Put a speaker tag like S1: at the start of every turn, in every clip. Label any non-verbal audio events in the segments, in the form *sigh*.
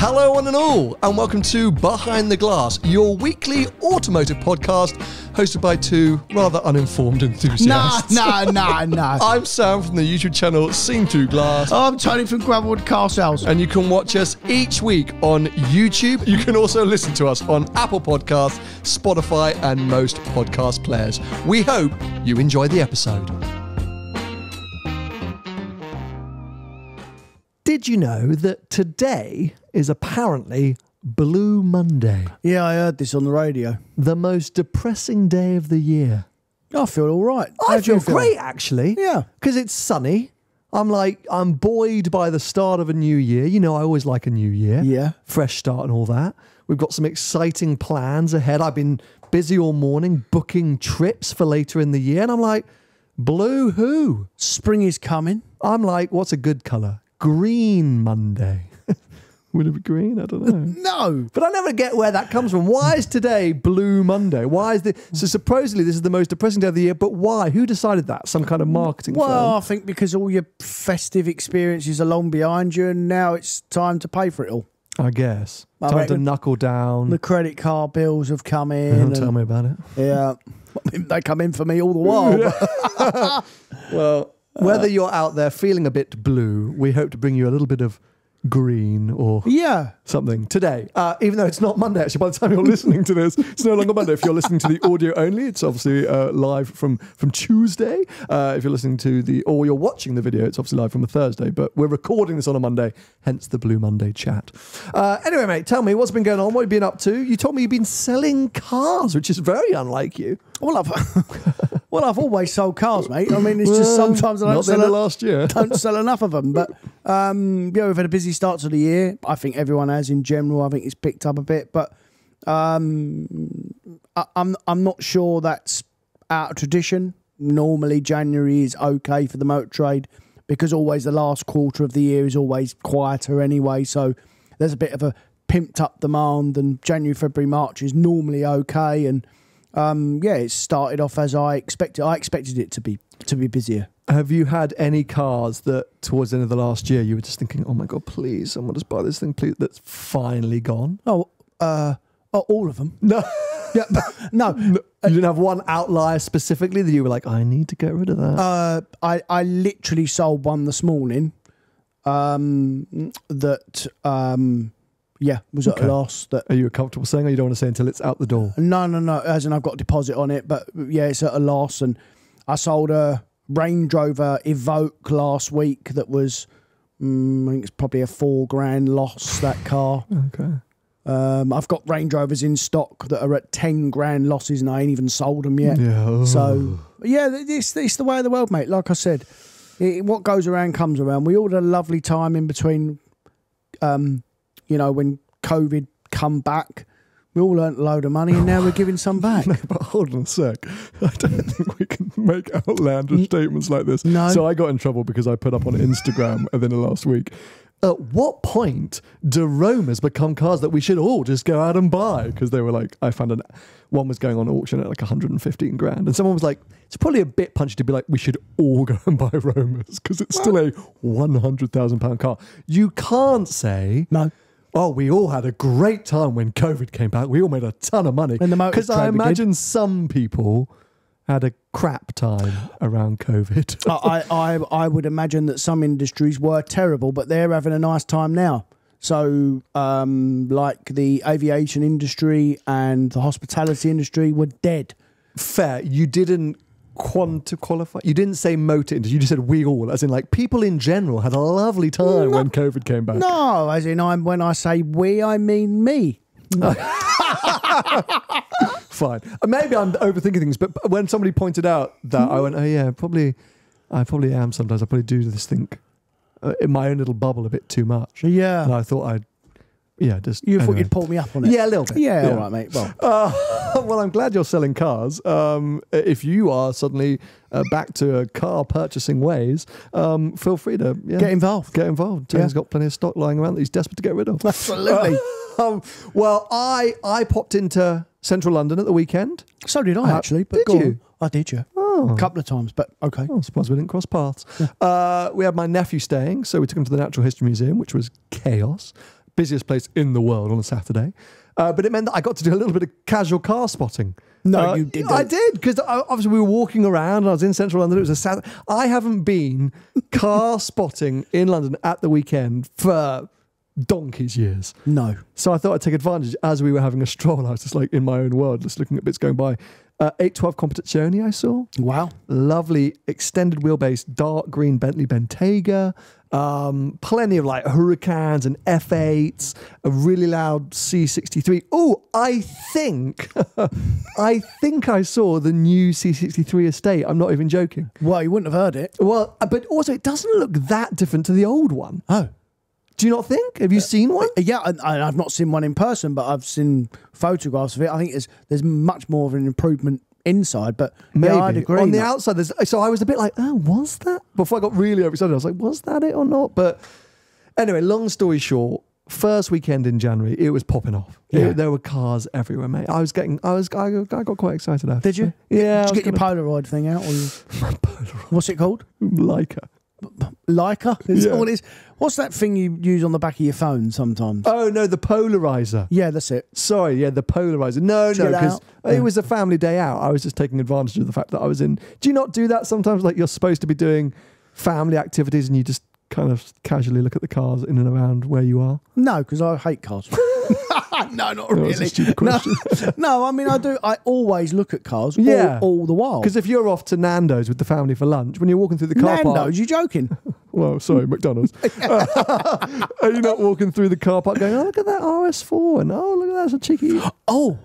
S1: Hello, one and all, and welcome to Behind the Glass, your weekly automotive podcast hosted by two rather uninformed enthusiasts.
S2: no, no, no.
S1: I'm Sam from the YouTube channel Seen Through Glass.
S2: I'm Tony from Gravelwood Car Sales.
S1: And you can watch us each week on YouTube. You can also listen to us on Apple Podcasts, Spotify, and most podcast players. We hope you enjoy the episode. Did you know that today is apparently Blue Monday,
S2: Yeah, I heard this on the radio.
S1: the most depressing day of the year?
S2: I feel all right. How
S1: I
S2: do you
S1: feel great actually.
S2: Yeah.
S1: Because it's sunny. I'm like, I'm buoyed by the start of a new year. You know, I always like a new year.
S2: Yeah.
S1: Fresh start and all that. We've got some exciting plans ahead. I've been busy all morning booking trips for later in the year. And I'm like, blue who?
S2: Spring is coming.
S1: I'm like, what's a good colour? Green Monday. *laughs* Would it be green? I don't know. *laughs*
S2: No.
S1: But I never get where that comes from. Why is today Blue Monday? Why is the so supposedly this is the most depressing day of the year? But why? Who decided that? Some kind of marketing
S2: Well, I think because all your festive experiences are long behind you, and now it's time to pay for it all.
S1: I guess
S2: I
S1: time to knuckle down.
S2: The credit card bills have come in. *laughs*
S1: Don't
S2: and-
S1: tell me about it.
S2: Yeah. They come in for me all the while.
S1: Well, whether you're out there feeling a bit blue, we hope to bring you a little bit of green or
S2: yeah.
S1: something today. Uh, even though it's not Monday, actually, by the time you're *laughs* listening to this, it's no longer Monday. If you're listening to the audio only, it's obviously uh, live from from Tuesday. Uh, if you're listening to the or you're watching the video, it's obviously live from a Thursday. But we're recording this on a Monday, hence the Blue Monday chat. Uh, anyway, mate, tell me what's been going on. What have you been up to? You told me you've been selling cars, which is very unlike you.
S2: Well, I've *laughs* well, I've always sold cars, mate. I mean, it's just sometimes I don't
S1: not
S2: sell a-
S1: last year.
S2: don't *laughs* sell enough of them. But um, yeah, we've had a busy start to the year. I think everyone has in general. I think it's picked up a bit, but um, I, I'm I'm not sure that's out of tradition. Normally, January is okay for the motor trade because always the last quarter of the year is always quieter anyway. So there's a bit of a pimped up demand, and January, February, March is normally okay. And um, yeah, it started off as I expected. I expected it to be to be busier.
S1: Have you had any cars that towards the end of the last year you were just thinking, oh my god, please, someone just buy this thing, please? That's finally gone.
S2: Oh, uh, oh, all of them.
S1: No, *laughs*
S2: Yeah, but *laughs* no.
S1: you didn't have one outlier specifically that you were like, I need to get rid of that.
S2: Uh, I I literally sold one this morning. Um, that um, yeah, was at
S1: Okay.
S2: a loss. That
S1: Are you comfortable saying, or you don't want to say until it's out the door?
S2: no, no, no. As in, I've got a deposit on it, but yeah, it's at a loss. And I sold a Range Rover Evoque last week. That was, mm, I think it's probably a four grand loss. That car. *laughs*
S1: Okay.
S2: Um, I've got Range Rovers in stock that are at ten grand losses, and I ain't even sold them yet.
S1: Yeah.
S2: So yeah, th- it's it's the way of the world, mate. Like I said, it, what goes around comes around. We all had a lovely time in between, um, you know, when COVID come back. We all earned a load of money, and now we're giving some back. *laughs*
S1: But hold on a sec. *laughs* I don't think we can make outlandish statements like this.
S2: No.
S1: So I got in trouble because I put up on Instagram *laughs* within the last week. At what point do Romas become cars that we should all just go out and buy? Because they were like, I found an one was going on auction at like 115 grand, and someone was like, it's probably a bit punchy to be like, we should all go and buy Romas because it's still a 100,000 pound car. You can't say
S2: No,
S1: Oh, we all had a great time when COVID came back. We all made a ton of money.
S2: And the motor
S1: Because I imagine some people had a crap time around COVID.
S2: I, I I I would imagine that some industries were terrible, but they're having a nice time now. So, um, like the aviation industry and the hospitality industry were dead.
S1: Fair. You didn't quanti qualify. You didn't say motor industry. You just said we all, as in like people in general had a lovely time when COVID came back.
S2: No, as in I'm when I say we, I mean me. *laughs*
S1: Fine. Uh, Maybe I'm overthinking things, but when somebody pointed out that, I went, oh yeah, probably, I probably am sometimes. I probably do this think uh, in my own little bubble a bit too much. And
S2: Yeah,
S1: I thought I'd, yeah, just.
S2: you thought
S1: anyway.
S2: you'd pull me up on it.
S1: Yeah, a little bit.
S2: Yeah, all right, mate. Well,
S1: Uh, *laughs* well, I'm glad you're selling cars. Um, if you are suddenly uh, back to car purchasing ways, um, feel free to yeah,
S2: get involved.
S1: get involved. Tony's
S2: Yeah.
S1: got plenty of stock lying around that he's desperate to get rid of.
S2: Absolutely. *laughs*
S1: um, well, I I popped into central London at the weekend.
S2: so did I
S1: Uh,
S2: actually. But
S1: did
S2: go on.
S1: you?
S2: I did, yeah.
S1: Oh.
S2: A couple of times, but okay.
S1: Oh, I suppose we didn't cross paths. Uh, we had my nephew staying, so we took him to the Natural History Museum, which was chaos. Busiest place in the world on a Saturday. Uh, but it meant that I got to do a little bit of casual car spotting.
S2: No,
S1: Uh,
S2: you didn't.
S1: I did because obviously we were walking around and I was in central London. It was a Saturday. I haven't been *laughs* car spotting in London at the weekend for donkey's years.
S2: No.
S1: So I thought I'd take advantage as we were having a stroll. I was just like in my own world, just looking at bits going by. Uh, 812 Competizione I saw.
S2: Wow.
S1: Lovely extended wheelbase, dark green Bentley Bentayga. Um, plenty of like Huracans and F8s, a really loud C63. Oh, I think, *laughs* I think I saw the new C63 estate. I'm not even joking.
S2: Well, you wouldn't have heard it.
S1: Well, uh, but also it doesn't look that different to the old one.
S2: Oh.
S1: Do you not think? Have you seen one?
S2: Yeah, and and I've not seen one in person, but I've seen photographs of it. I think there's there's much more of an improvement inside, but
S1: Maybe
S2: yeah, I'd agree.
S1: on the
S2: No.
S1: outside. There's, so I was a bit like, oh, was that? Before I got really excited, I was like, was that it or not? But anyway, long story short, first weekend in January, it was popping off. It- there were cars everywhere, mate. I was getting, I was, I, I got quite excited. After.
S2: Did you?
S1: Yeah.
S2: Did you get your Polaroid thing out? Or you, *laughs* what's it called?
S1: Leica.
S2: Leica? Is
S1: Yeah.
S2: it is? What's that thing you use on the back of your phone sometimes?
S1: Oh no, the polarizer.
S2: yeah, that's it.
S1: Sorry, yeah, the polarizer. No,
S2: Did
S1: no, because it
S2: Yeah.
S1: was a family day out. I was just taking advantage of the fact that I was in. Do you not do that sometimes? Like you're supposed to be doing family activities and you just kind of casually look at the cars in and around where you are.
S2: No, because I hate cars. *laughs* *laughs* no, not
S1: That was a
S2: really. No, *laughs* no, I mean I do. I always look at cars.
S1: Yeah.
S2: all, all the while.
S1: Because if you're off to Nando's with the family for lunch, when you're walking through the car park,
S2: Nando's, you joking? *laughs*
S1: well, sorry, McDonald's, are you not walking through the car park going, oh, look at that RS4 and oh, look at that, it's a cheeky. *gasps*
S2: Oh,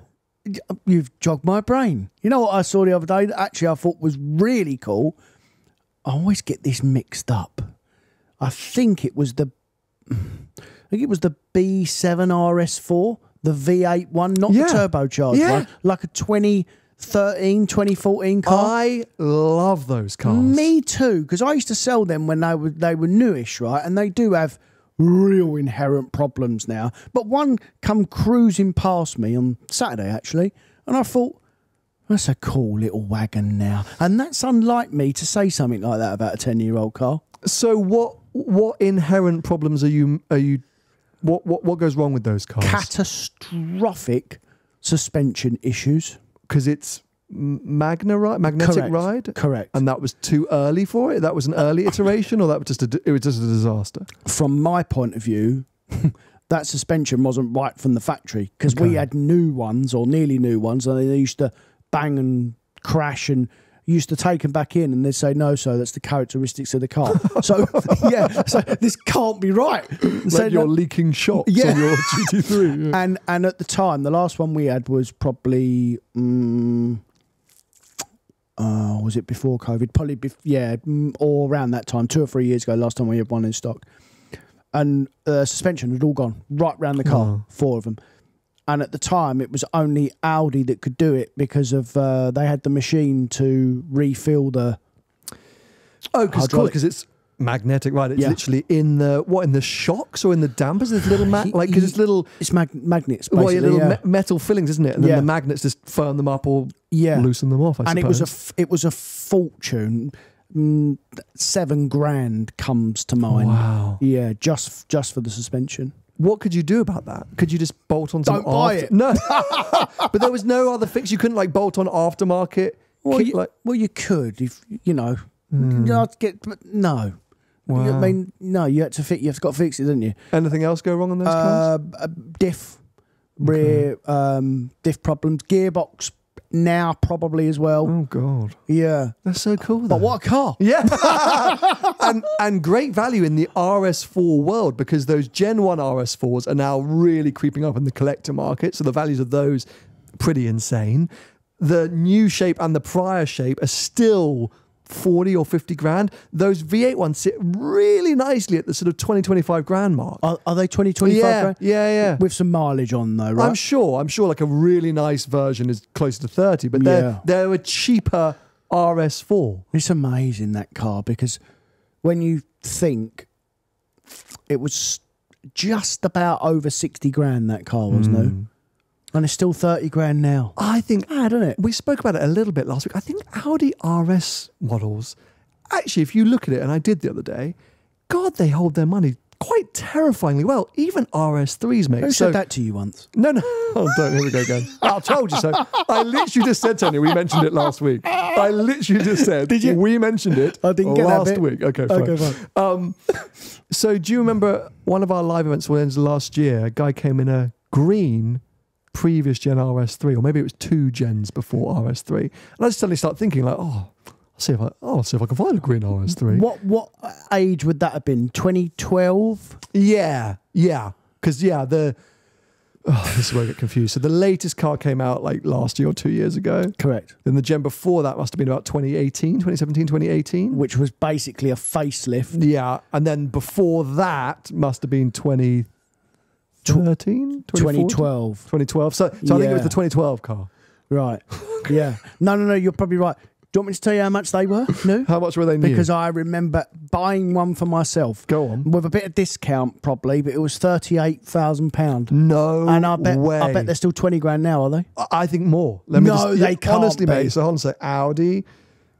S2: you've jogged my brain. You know what I saw the other day that actually I thought was really cool? I always get this mixed up. I think it was the think it was the B7 RS4, the V8 one, not
S1: Yeah.
S2: the turbocharged
S1: Yeah.
S2: one, like a 2013, 2014 car.
S1: I love those cars.
S2: Me too, because I used to sell them when they were they were newish, right? And they do have real inherent problems now. But one come cruising past me on Saturday actually, and I thought that's a cool little wagon now. And that's unlike me to say something like that about a ten year old car.
S1: So what what inherent problems are you are you what what what goes wrong with those cars?
S2: Catastrophic suspension issues.
S1: Because it's Magna ride, magnetic
S2: Correct.
S1: ride,
S2: Correct.
S1: and that was too early for it. That was an early iteration, or that was just a, it was just a disaster.
S2: from my point of view, *laughs* that suspension wasn't right from the factory because we had new ones or nearly new ones, and they used to bang and crash and you used to take them back in and they'd say no so that's the characteristics of the car *laughs* so yeah so this can't be right *laughs* so
S1: like you're
S2: no-
S1: leaking shocks
S2: Yeah.
S1: on your *laughs* GT3. yeah.
S2: and and at the time the last one we had was probably mm uh, was it before covid probably bef- yeah mm, or around that time two or three years ago last time we had one in stock and uh, suspension had all gone right round the car
S1: Oh.
S2: four of them and at the time it was only audi that could do it because of uh, they had the machine to refill the
S1: Oh, because
S2: Hydraulic.
S1: it's magnetic, right? It's
S2: Yeah.
S1: literally in the what in the shocks or in the dampers. There's little ma- like because it's little
S2: it's mag- magnets
S1: well,
S2: basically
S1: yeah, little
S2: yeah.
S1: me- metal fillings, isn't it? And then
S2: Yeah.
S1: the magnets just firm them up or
S2: yeah.
S1: loosen them off. I
S2: and it was a it was a fortune. Mm, seven grand comes to mind.
S1: wow.
S2: Yeah, just just for the suspension.
S1: What could you do about that? Could you just bolt on some?
S2: Don't buy it.
S1: No, *laughs* but there was no other fix. You couldn't like bolt on aftermarket.
S2: Well, you,
S1: like,
S2: well, you could if you know. I'd get, but no.
S1: Wow.
S2: I mean, no. You had to fit. You've got to fix it, didn't you?
S1: anything else go wrong on those cars?
S2: Uh, uh, diff, rear, um, diff problems. Gearbox now probably as well.
S1: Oh god,
S2: Yeah,
S1: that's so cool.
S2: but what a car!
S1: Yeah, *laughs* *laughs* and and great value in the RS4 world because those Gen One RS4s are now really creeping up in the collector market. So the values of those pretty insane. The new shape and the prior shape are still. 40 or 50 grand those v8 ones sit really nicely at the sort of 20 25 grand mark
S2: Are, are they 20, 25
S1: yeah
S2: grand?
S1: yeah yeah
S2: With some mileage on though, right?
S1: i'm sure i'm sure like a really nice version is closer to 30 but they're
S2: Yeah.
S1: they're a cheaper rs4
S2: It's amazing that car because when you think it was just about over 60 grand that car was
S1: Hmm.
S2: new. And it's still 30 grand now.
S1: i think
S2: Ah, don't it?
S1: we spoke about it a little bit last week. I think Audi RS models, actually, if you look at it, and I did the other day, God, they hold their money quite terrifyingly well. Even RS3s, mate.
S2: Who
S1: so,
S2: said that to you once?
S1: No, no. *laughs* Oh, don't. Here we go again. *laughs* I told you so. I literally just said, Tony, we mentioned it last week. I literally just said,
S2: Did you?
S1: we mentioned it
S2: I didn't get that
S1: last
S2: bit.
S1: week. Okay, fine.
S2: Okay, fine.
S1: Um, so do you remember one of our live events was last year? A guy came in a green previous gen RS3, or maybe it was two gens before mm. RS3. And I just suddenly start thinking like, oh, I'll see if I, oh, I'll see if I can find a green RS3.
S2: What what age would that have been? 2012?
S1: Yeah, yeah. Because, yeah, the. Oh, this is where I get confused. So the latest car came out like last year or two years ago.
S2: Correct.
S1: Then the gen before that must have been about 2018, 2017, 2018.
S2: Which was basically a facelift.
S1: Yeah. And then before that must have been 2013,
S2: 2012.
S1: 2012. So, so I think it was the 2012 car.
S2: Right. *laughs* yeah. No, no, no. You're probably right. Do you want me to tell you how much they were? No. *laughs*
S1: How much were they new?
S2: Because I remember buying one for myself
S1: Go on.
S2: with a bit of discount, probably, but it was thirty-eight thousand pound.
S1: No
S2: And I bet
S1: way.
S2: I bet they're still twenty grand now, are they?
S1: I- think more. Let me
S2: No,
S1: just,
S2: they can't
S1: honestly,
S2: be.
S1: mate. So hold on a sec. Audi,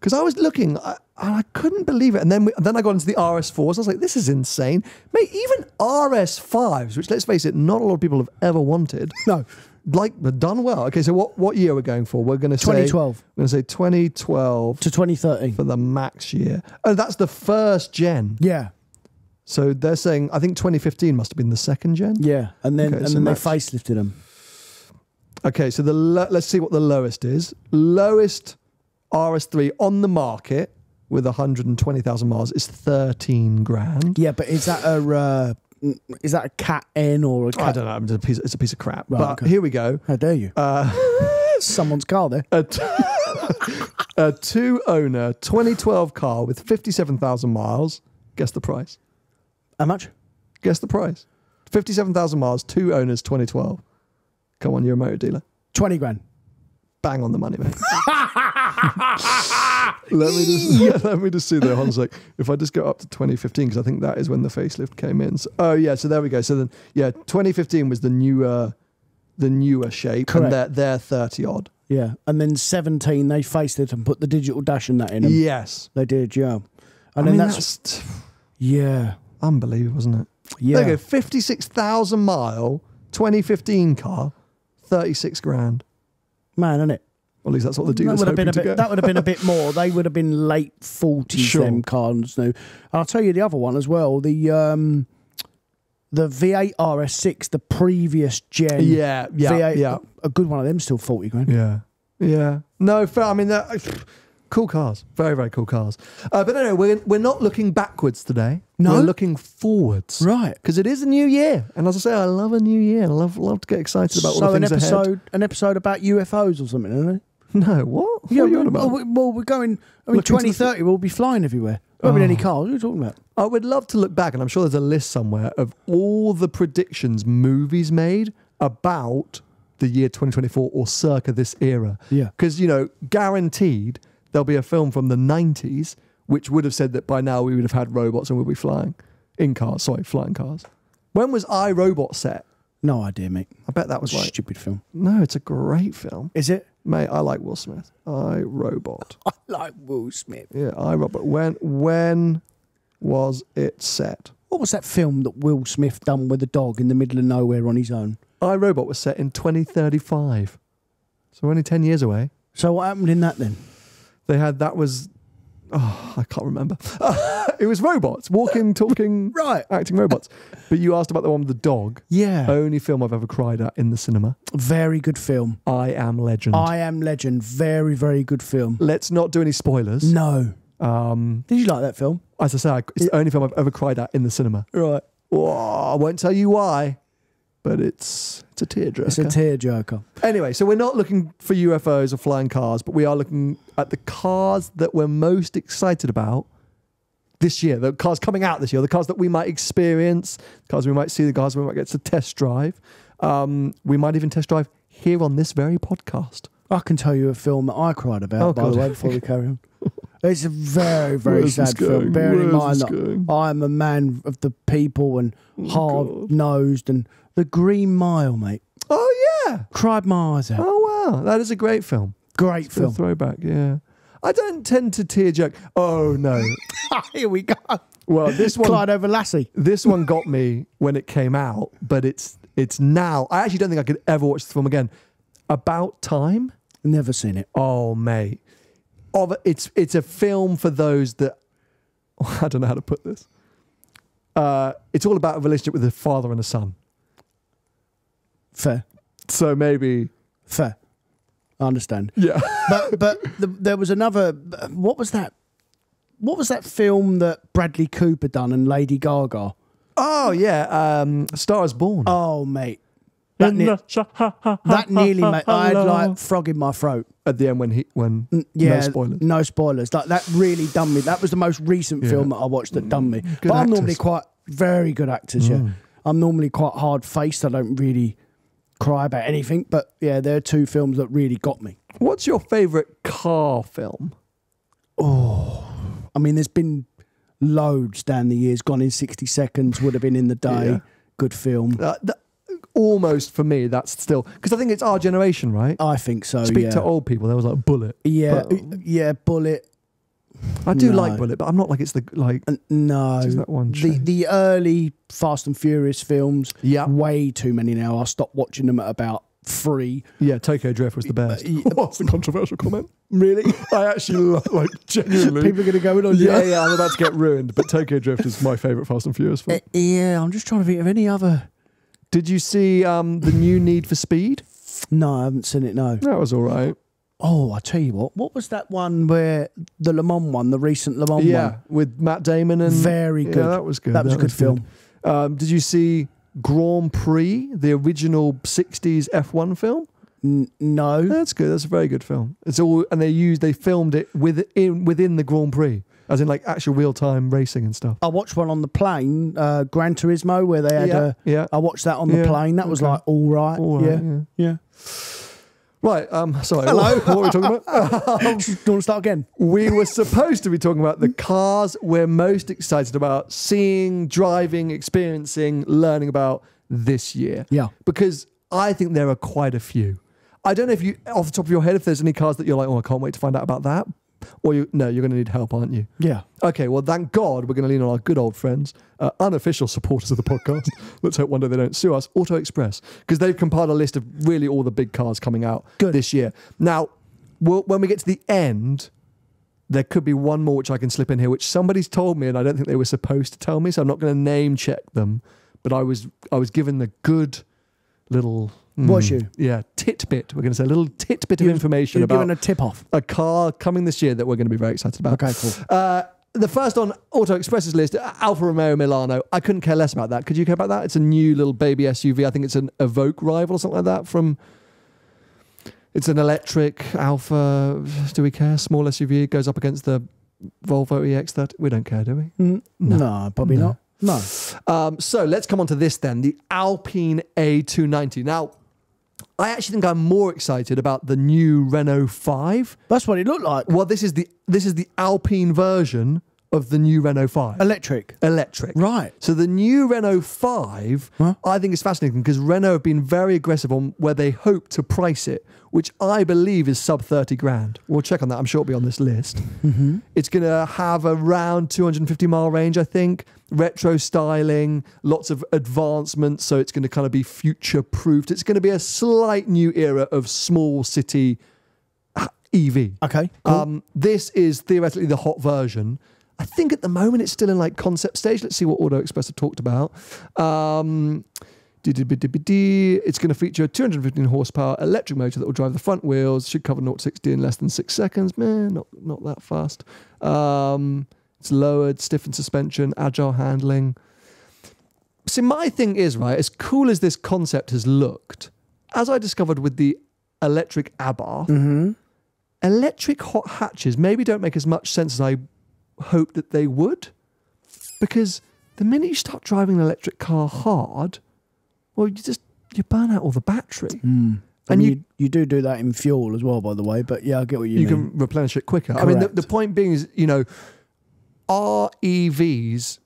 S1: because I was looking, I, and I couldn't believe it. And then we, then I got into the RS4s. I was like, this is insane, mate. Even RS5s, which let's face it, not a lot of people have ever wanted. *laughs*
S2: No.
S1: Like done well. Okay, so what what year we're going for? We're going to say
S2: 2012.
S1: We're going to say 2012
S2: To twenty thirteen.
S1: for the max year. Oh, that's the first gen.
S2: Yeah.
S1: So they're saying I think 2015 must have been the second gen.
S2: Yeah. And then
S1: Okay,
S2: and
S1: so
S2: then they facelifted them.
S1: Okay, so the let's see what the lowest is. Lowest RS3 on the market with 120,000 miles is 13 grand.
S2: Yeah, but is that a uh, is that a cat N or a cat?
S1: I don't know. It's a piece, it's a piece of crap.
S2: Right,
S1: but
S2: okay.
S1: here we go.
S2: How dare you?
S1: Uh, *laughs*
S2: Someone's car there.
S1: a, t- *laughs* a two owner 2012 car with 57,000 miles. Guess the price.
S2: How much?
S1: Guess the price. 57,000 miles, two owners, 2012. Come on, you're a motor dealer.
S2: Twenty grand.
S1: bang on the money, mate. *laughs* *laughs* let me just *laughs* let me just see there. Hold on a sec. If I just go up to 2015, because I think that is when the facelift came in. So, oh yeah, so there we go. So then, yeah, 2015 was the newer, the newer shape,
S2: Correct.
S1: and they're they're 30 odd.
S2: Yeah, and then seventeen they faced it and put the digital dash and that in them.
S1: Yes,
S2: They did, yeah. And
S1: I
S2: then
S1: mean
S2: that's,
S1: that's,
S2: yeah,
S1: unbelievable, wasn't it?
S2: yeah.
S1: There you go, 56,000 mile 2015 car, 36 grand.
S2: Man, isn't it?
S1: At least that's what the
S2: That
S1: dealer's
S2: would have been a
S1: to
S2: bit.
S1: get.
S2: That would have been a bit more. They would have been late forties.
S1: Sure.
S2: Them cars new. And I'll tell you the other one as well. The um, the V8 RS6, the previous gen.
S1: yeah, yeah,
S2: V8,
S1: yeah.
S2: A good one of them still forty grand.
S1: Yeah. Yeah. No, fair. I mean, *sighs* cool cars. Very, very cool cars. Uh, but anyway, we're, we're not looking backwards today.
S2: No?
S1: We're looking forwards.
S2: Right.
S1: Because it is a new year. And as I say, I love a new year. I love, love to get excited about all
S2: so
S1: the
S2: an
S1: things
S2: episode,
S1: ahead.
S2: an episode about UFOs or something, isn't it? *laughs*
S1: No, what? What
S2: Yeah,
S1: are you on about?
S2: we- well, we're going. I mean,
S1: Looking
S2: twenty thirty, we'll be flying everywhere. Won't be any
S1: Oh.
S2: cars. What are you talking about?
S1: I would love to look back, and I'm sure there's a list somewhere of all the predictions movies made about the year 2024 or circa this era.
S2: Yeah.
S1: Because, you know, guaranteed there'll be a film from the 90s which would have said that by now we would have had robots and we'd be flying in cars. Sorry, flying cars. When was I Robot set?
S2: No idea, mate.
S1: I bet that was like,
S2: Stupid film.
S1: no, it's a great film.
S2: Is it?
S1: Mate, I like Will Smith. I Robot. *laughs*
S2: I like Will Smith.
S1: Yeah, I Robot. When when was it set?
S2: What was that film that Will Smith done with a dog in the middle of nowhere on his own?
S1: I Robot was set in 2035. So we're only 10 years away.
S2: So what happened in that then?
S1: They had that was oh, I can't remember. *laughs* it was robots, walking, *laughs* talking,
S2: Right.
S1: acting robots. But you asked about the one with the dog.
S2: Yeah.
S1: Only film I've ever cried at in the cinema.
S2: Very good film.
S1: I Am Legend.
S2: I Am Legend. Very, very good film.
S1: Let's not do any spoilers.
S2: No.
S1: Um,
S2: Did you like that film?
S1: as I say, it's the only film I've ever cried at in the cinema.
S2: Right.
S1: Oh, I won't tell you why, but it's it's a tearjerker.
S2: It's a tearjerker.
S1: Anyway, so we're not looking for UFOs or flying cars, but we are looking at the cars that we're most excited about this year. The cars coming out this year, the cars that we might experience, the cars we might see, the cars we might get to test drive. Um, we might even test drive here on this very podcast.
S2: I can tell you a film that I cried about,
S1: Oh,
S2: by
S1: God.
S2: the way, before we carry on. *laughs* It's a very, very
S1: Where's
S2: sad film. Bearing in mind that
S1: going?
S2: I'm a man of the people and
S1: Oh,
S2: hard nosed and the Green Mile, mate.
S1: Oh yeah!
S2: Cried my eyes out.
S1: Oh wow, that is a great film.
S2: Great
S1: of
S2: film.
S1: throwback, yeah. I don't tend to tear jerk. Oh no. *laughs*
S2: Here we go.
S1: Well, this one
S2: Clyde over Lassie.
S1: this one got me when it came out, but it's it's now. I actually don't think I could ever watch the film again. About time.
S2: Never seen it.
S1: Oh mate, of it's it's a film for those that *laughs* I don't know how to put this. Uh, it's all about a relationship with a father and a son.
S2: Fair.
S1: So maybe,
S2: Fair. I understand.
S1: yeah. *laughs*
S2: But but the, there was another. What was that? What was that film that Bradley Cooper done and Lady Gaga?
S1: oh yeah, um, Star is Born.
S2: Oh mate, that, ne- that nearly made. I had like frog in my throat.
S1: at the end when he when
S2: Yeah,
S1: no spoilers.
S2: No spoilers. Like that really done me. That was the most recent
S1: Yeah.
S2: film that I watched that done me.
S1: Good
S2: but I'm normally quite very good actors. Yeah,
S1: Mm.
S2: I'm normally quite hard faced. I don't really cry about anything. But yeah, there are two films that really got me.
S1: What's your favorite car film?
S2: Oh, I mean, there's been loads down the years. Gone in 60 seconds would have been in the day.
S1: Yeah.
S2: Good film.
S1: Uh, almost for me, that's still because I think it's our generation, right?
S2: I think so.
S1: Speak
S2: yeah.
S1: to old people. There was like Bullitt.
S2: yeah,
S1: but-
S2: yeah. Bullitt.
S1: I do
S2: No.
S1: like Bullitt, but I'm not like it's the like.
S2: Uh, No,
S1: that one
S2: the the early Fast and Furious films.
S1: Yeah,
S2: Way too many now. I stopped watching them at about three.
S1: yeah. Tokyo Drift was the best. What's *laughs* the controversial comment? Really? *laughs* I actually lo- like genuinely.
S2: People are going to go in on
S1: yeah,
S2: you.
S1: yeah. I'm about to get ruined, but Tokyo Drift is my favorite Fast and Furious film.
S2: Uh, yeah, I'm just trying to think of any other.
S1: Did you see um, the new Need for Speed?
S2: No, I haven't seen it. No.
S1: That was all right.
S2: Oh, I tell you what. What was that one where the Le Mans one, the recent Le Mans
S1: yeah,
S2: one?
S1: with Matt Damon and
S2: Very
S1: Yeah,
S2: good.
S1: that was good.
S2: That was a good film.
S1: Um, did you see Grand Prix, the original '60s F1 film?
S2: N- no.
S1: That's good. That's a very good film. It's all, and they used, they filmed it within within the Grand Prix, as in like actual real time racing and stuff.
S2: I watched one on the plane, uh, Gran Turismo, where they had
S1: yeah,
S2: a.
S1: yeah.
S2: I watched that on the
S1: Yeah,
S2: plane. That was like all right.
S1: All right,
S2: yeah,
S1: yeah.
S2: yeah.
S1: Right. Um. Sorry.
S2: Hello.
S1: What, what were we talking about? *laughs*
S2: Do you want to start again?
S1: we were supposed to be talking about the cars we're most excited about seeing, driving, experiencing, learning about this year.
S2: Yeah.
S1: Because I think there are quite a few. I don't know if you, off the top of your head, if there's any cars that you're like, oh, I can't wait to find out about that. Or you, no, you're going to need help, aren't you?
S2: Yeah.
S1: Okay, well, thank God we're going to lean on our good old friends, uh, unofficial supporters of the podcast. *laughs* Let's hope one day they don't sue us. Auto Express, because they've compiled a list of really all the big cars coming out
S2: Good.
S1: this year. Now, we'll, when we get to the end, there could be one more which I can slip in here, which somebody's told me, and I don't think they were supposed to tell me, so I'm not going to name check them. But I was I was given the good little
S2: Was
S1: mm,
S2: you?
S1: yeah titbit. We're going to say a little titbit of information
S2: You're
S1: about
S2: a tip off.
S1: a car coming this year that we're going to be very excited about.
S2: Okay, cool.
S1: Uh, the first on Auto Express's list, Alfa Romeo Milano. I couldn't care less about that. Could you care about that? It's a new little baby SUV. I think it's an Evoque rival or something like that. From it's an electric Alfa. Do we care? Small SUV goes up against the Volvo EX30. We don't care, do we?
S2: Mm,
S1: No.
S2: no. probably
S1: No.
S2: not. No.
S1: Um, so let's come on to this then the Alpine A290. Now, I actually think I'm more excited about the new Renault 5.
S2: That's what it looked like.
S1: Well, this is the this is the Alpine version of the new Renault 5.
S2: Electric.
S1: Electric.
S2: Right.
S1: So the new Renault 5,
S2: Huh?
S1: I think is fascinating because Renault have been very aggressive on where they hope to price it, which I believe is sub 30 grand. We'll check on that. I'm sure it'll be on this list.
S2: Mm-hmm.
S1: It's going to have around 250 mile range, I think. Retro styling, lots of advancements. So it's going to kind of be future proofed. It's going to be a slight new era of small city uh, EV.
S2: Okay. Cool.
S1: Um, this is theoretically the hot version. I think at the moment it's still in like concept stage. Let's see what Auto Express have talked about. Um, it's going to feature a 215 horsepower electric motor that will drive the front wheels. Should cover 0 to 60 in less than six seconds. Man, not not that fast. Um, it's lowered, stiffened suspension, agile handling. See, my thing is right. As cool as this concept has looked, as I discovered with the electric Abarth,
S2: mm-hmm.
S1: electric hot hatches maybe don't make as much sense as I hoped that they would. Because the minute you start driving an electric car hard, well, you just you burn out all the battery.
S2: Mm.
S1: And
S2: And
S1: you-
S2: you, you do do that in fuel as well, by the way. But yeah, I get what you,
S1: You,
S2: mean.
S1: can replenish it quicker. I mean, the, the point being is, you know, are EVs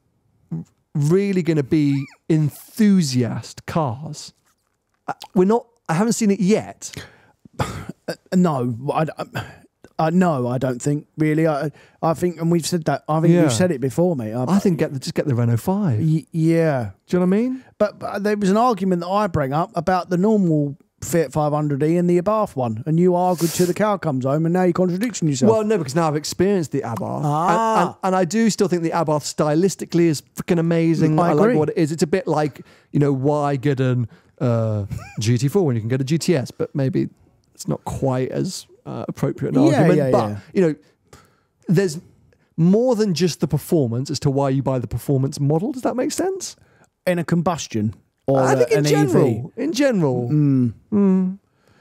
S1: really going to be enthusiast cars? Uh, We're not. I haven't seen it yet. *laughs*
S2: Uh, no, I, I- Uh, no, I don't think really. I I think, and we've said that. I think
S1: Yeah.
S2: we've said it before, mate. I,
S1: I think get the, just get the Renault Five.
S2: Y- yeah, Do
S1: you know what I mean?
S2: but, but there was an argument that I bring up about the normal Fiat 500e and the Abarth one, and you argued till the cow comes home, and now you're contradicting yourself.
S1: Well, no, because now I've experienced the Abarth,
S2: Ah.
S1: and, and, and I do still think the Abarth stylistically is freaking amazing.
S2: I
S1: like
S2: agree.
S1: what it is. It's a bit like you know why get an uh, GT4 when you can get a GTS, but maybe it's not quite as uh, appropriate an
S2: Yeah,
S1: argument.
S2: yeah,
S1: but
S2: yeah.
S1: you know, there's more than just the performance as to why you buy the performance model. Does that make sense?
S2: in a combustion or
S1: I
S2: a-
S1: think in
S2: an E
S1: general, in general. Mm.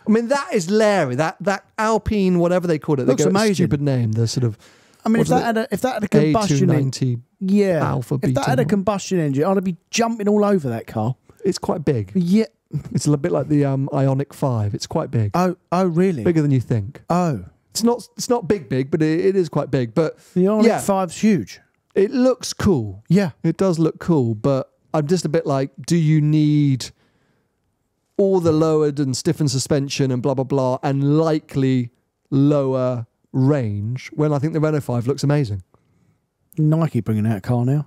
S1: I mean, that is Larry. That that Alpine, whatever they call it,
S2: Looks
S1: they
S2: amazing.
S1: stupid name. The sort of
S2: I mean, if that had a if that had a combustion engine, yeah,
S1: Alpha,
S2: if that had a combustion engine, I'd be jumping all over that car.
S1: It's quite big.
S2: Yeah.
S1: It's a bit like the um, Ioniq Five. It's quite big,
S2: Oh, oh, really?
S1: bigger than you think.
S2: Oh,
S1: It's not. It's not big, big, but it, it is quite big. But
S2: the Ioniq
S1: Yeah.
S2: 5's huge.
S1: it looks cool.
S2: Yeah.
S1: It does look cool, but I'm just a bit like, do you need all the lowered and stiffened suspension and blah blah blah, and likely lower range when I think the Renault Five looks amazing?
S2: Nike bringing out a car now.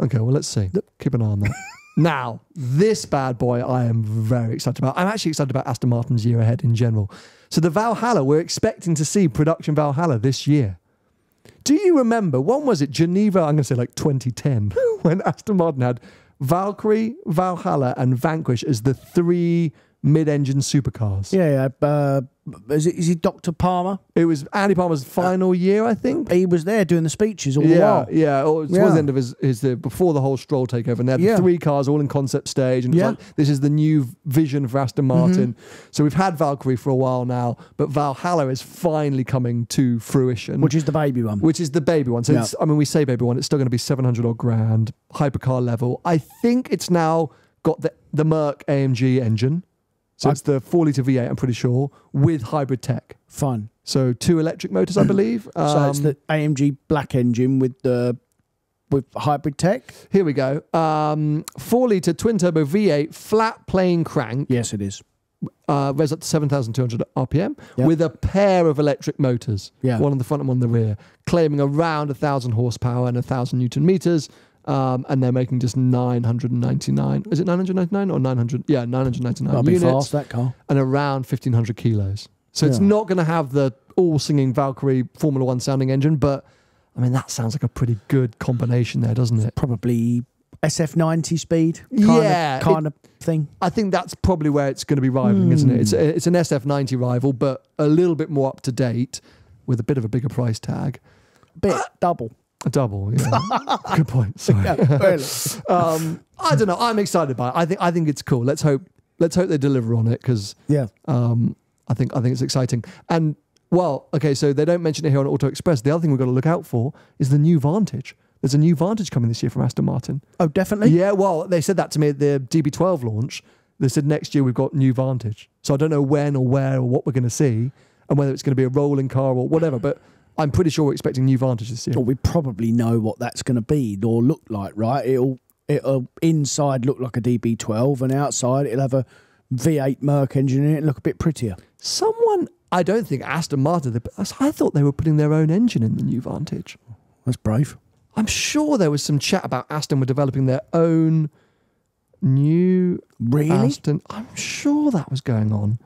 S1: Okay, well, let's see. Keep an eye on that. *laughs* now, this bad boy I am very excited about. I'm actually excited about Aston Martin's year ahead in general. So, the Valhalla, we're expecting to see production Valhalla this year. Do you remember, when was it? Geneva, I'm going to say like 2010, *laughs* when Aston Martin had Valkyrie, Valhalla, and Vanquish as the three mid engine supercars.
S2: Yeah, yeah. Uh, is, it, is he Dr. Palmer?
S1: It was Andy Palmer's final year, I think.
S2: He was there doing the speeches all the
S1: Yeah,
S2: while.
S1: yeah. Or towards
S2: Yeah.
S1: the end of his, his the, before the whole Stroll takeover, and they had the
S2: Yeah.
S1: three cars all in concept stage, and
S2: Yeah. Mm-hmm.
S1: like, this is the new vision for Aston Martin. So we've had Valkyrie for a while now, but Valhalla is finally coming to fruition,
S2: Which is the baby one.
S1: which is the baby one. So I mean, we say baby one, it's still going to be seven hundred odd grand, hypercar level. I think it's now got the the Merc AMG engine. So
S2: I-
S1: it's the four liter V8, I'm pretty sure, with hybrid tech.
S2: Fun.
S1: So two electric motors, I *clears throat* believe.
S2: so it's
S1: Um,
S2: the AMG black engine with the with hybrid tech.
S1: Here we go. Um, four litre twin turbo V8 flat plane crank,
S2: Yes, it is.
S1: uh, res up to 7,200 RPM
S2: Yep.
S1: with a pair of electric motors,
S2: Yeah.
S1: one on the front and one on the rear, claiming around a thousand horsepower and a thousand newton meters. Um, and they're making just 999. Is it 999 or 900? Yeah, 999
S2: That'll be
S1: units
S2: fast. That car.
S1: and around 1500 kilos. So it's not going to have the all singing Valkyrie Formula One sounding engine, but I mean, that sounds like a pretty good combination there, doesn't it?
S2: Probably SF90 speed. Kind
S1: Yeah,
S2: Of, kind of thing.
S1: I think that's probably where it's going to be rivaling, isn't it? It's
S2: Hmm.
S1: it's an SF90 rival, but a little bit more up to date with a bit of a bigger price tag.
S2: A bit double.
S1: A double, yeah. *laughs* Good point. Sorry.
S2: Yeah. *laughs*
S1: Um, I don't know. I'm excited by it. I think I think it's cool. Let's hope let's hope they deliver on it because
S2: Yeah.
S1: um, I think I think it's exciting. And well, okay, so they don't mention it here on Auto Express. The other thing we've got to look out for is the new Vantage. There's a new Vantage coming this year from Aston Martin.
S2: Oh, definitely.
S1: Yeah, well, they said that to me at the DB12 launch. They said next year we've got new Vantage. So I don't know when or where or what we're going to see and whether it's going to be a rolling car or whatever, but I'm pretty sure we're expecting new Vantage this year.
S2: Well, we probably know what that's going to be or look like, right? It'll it'll inside look like a DB12, and outside it'll have a V8 Merc engine in it and look a bit prettier.
S1: Someone, I don't think Aston Martin, I thought they were putting their own engine in the new Vantage.
S2: That's brave.
S1: I'm sure there was some chat about Aston were developing their own new
S2: Really?
S1: Aston. I'm sure that was going on.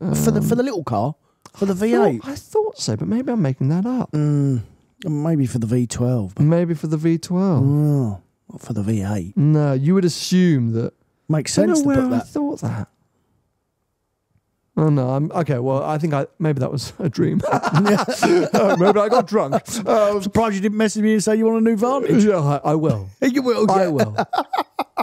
S2: for the for um, the little car, for the V8.
S1: Thought- I thought so, but maybe I'm making that up.
S2: Mm, maybe for the V12. But,
S1: Maybe for the V12.
S2: oh, not for the V8.
S1: No, you would assume that.
S2: Makes
S1: I
S2: sense to
S1: where
S2: put
S1: I thought that. Oh no! I'm okay. Well, I think I maybe that was *laughs* a dream. *laughs* *laughs* Maybe I got drunk. Uh,
S2: I'm surprised you didn't message me and say you want a new Vantage.
S1: yeah, I, I will.
S2: you will.
S1: I will.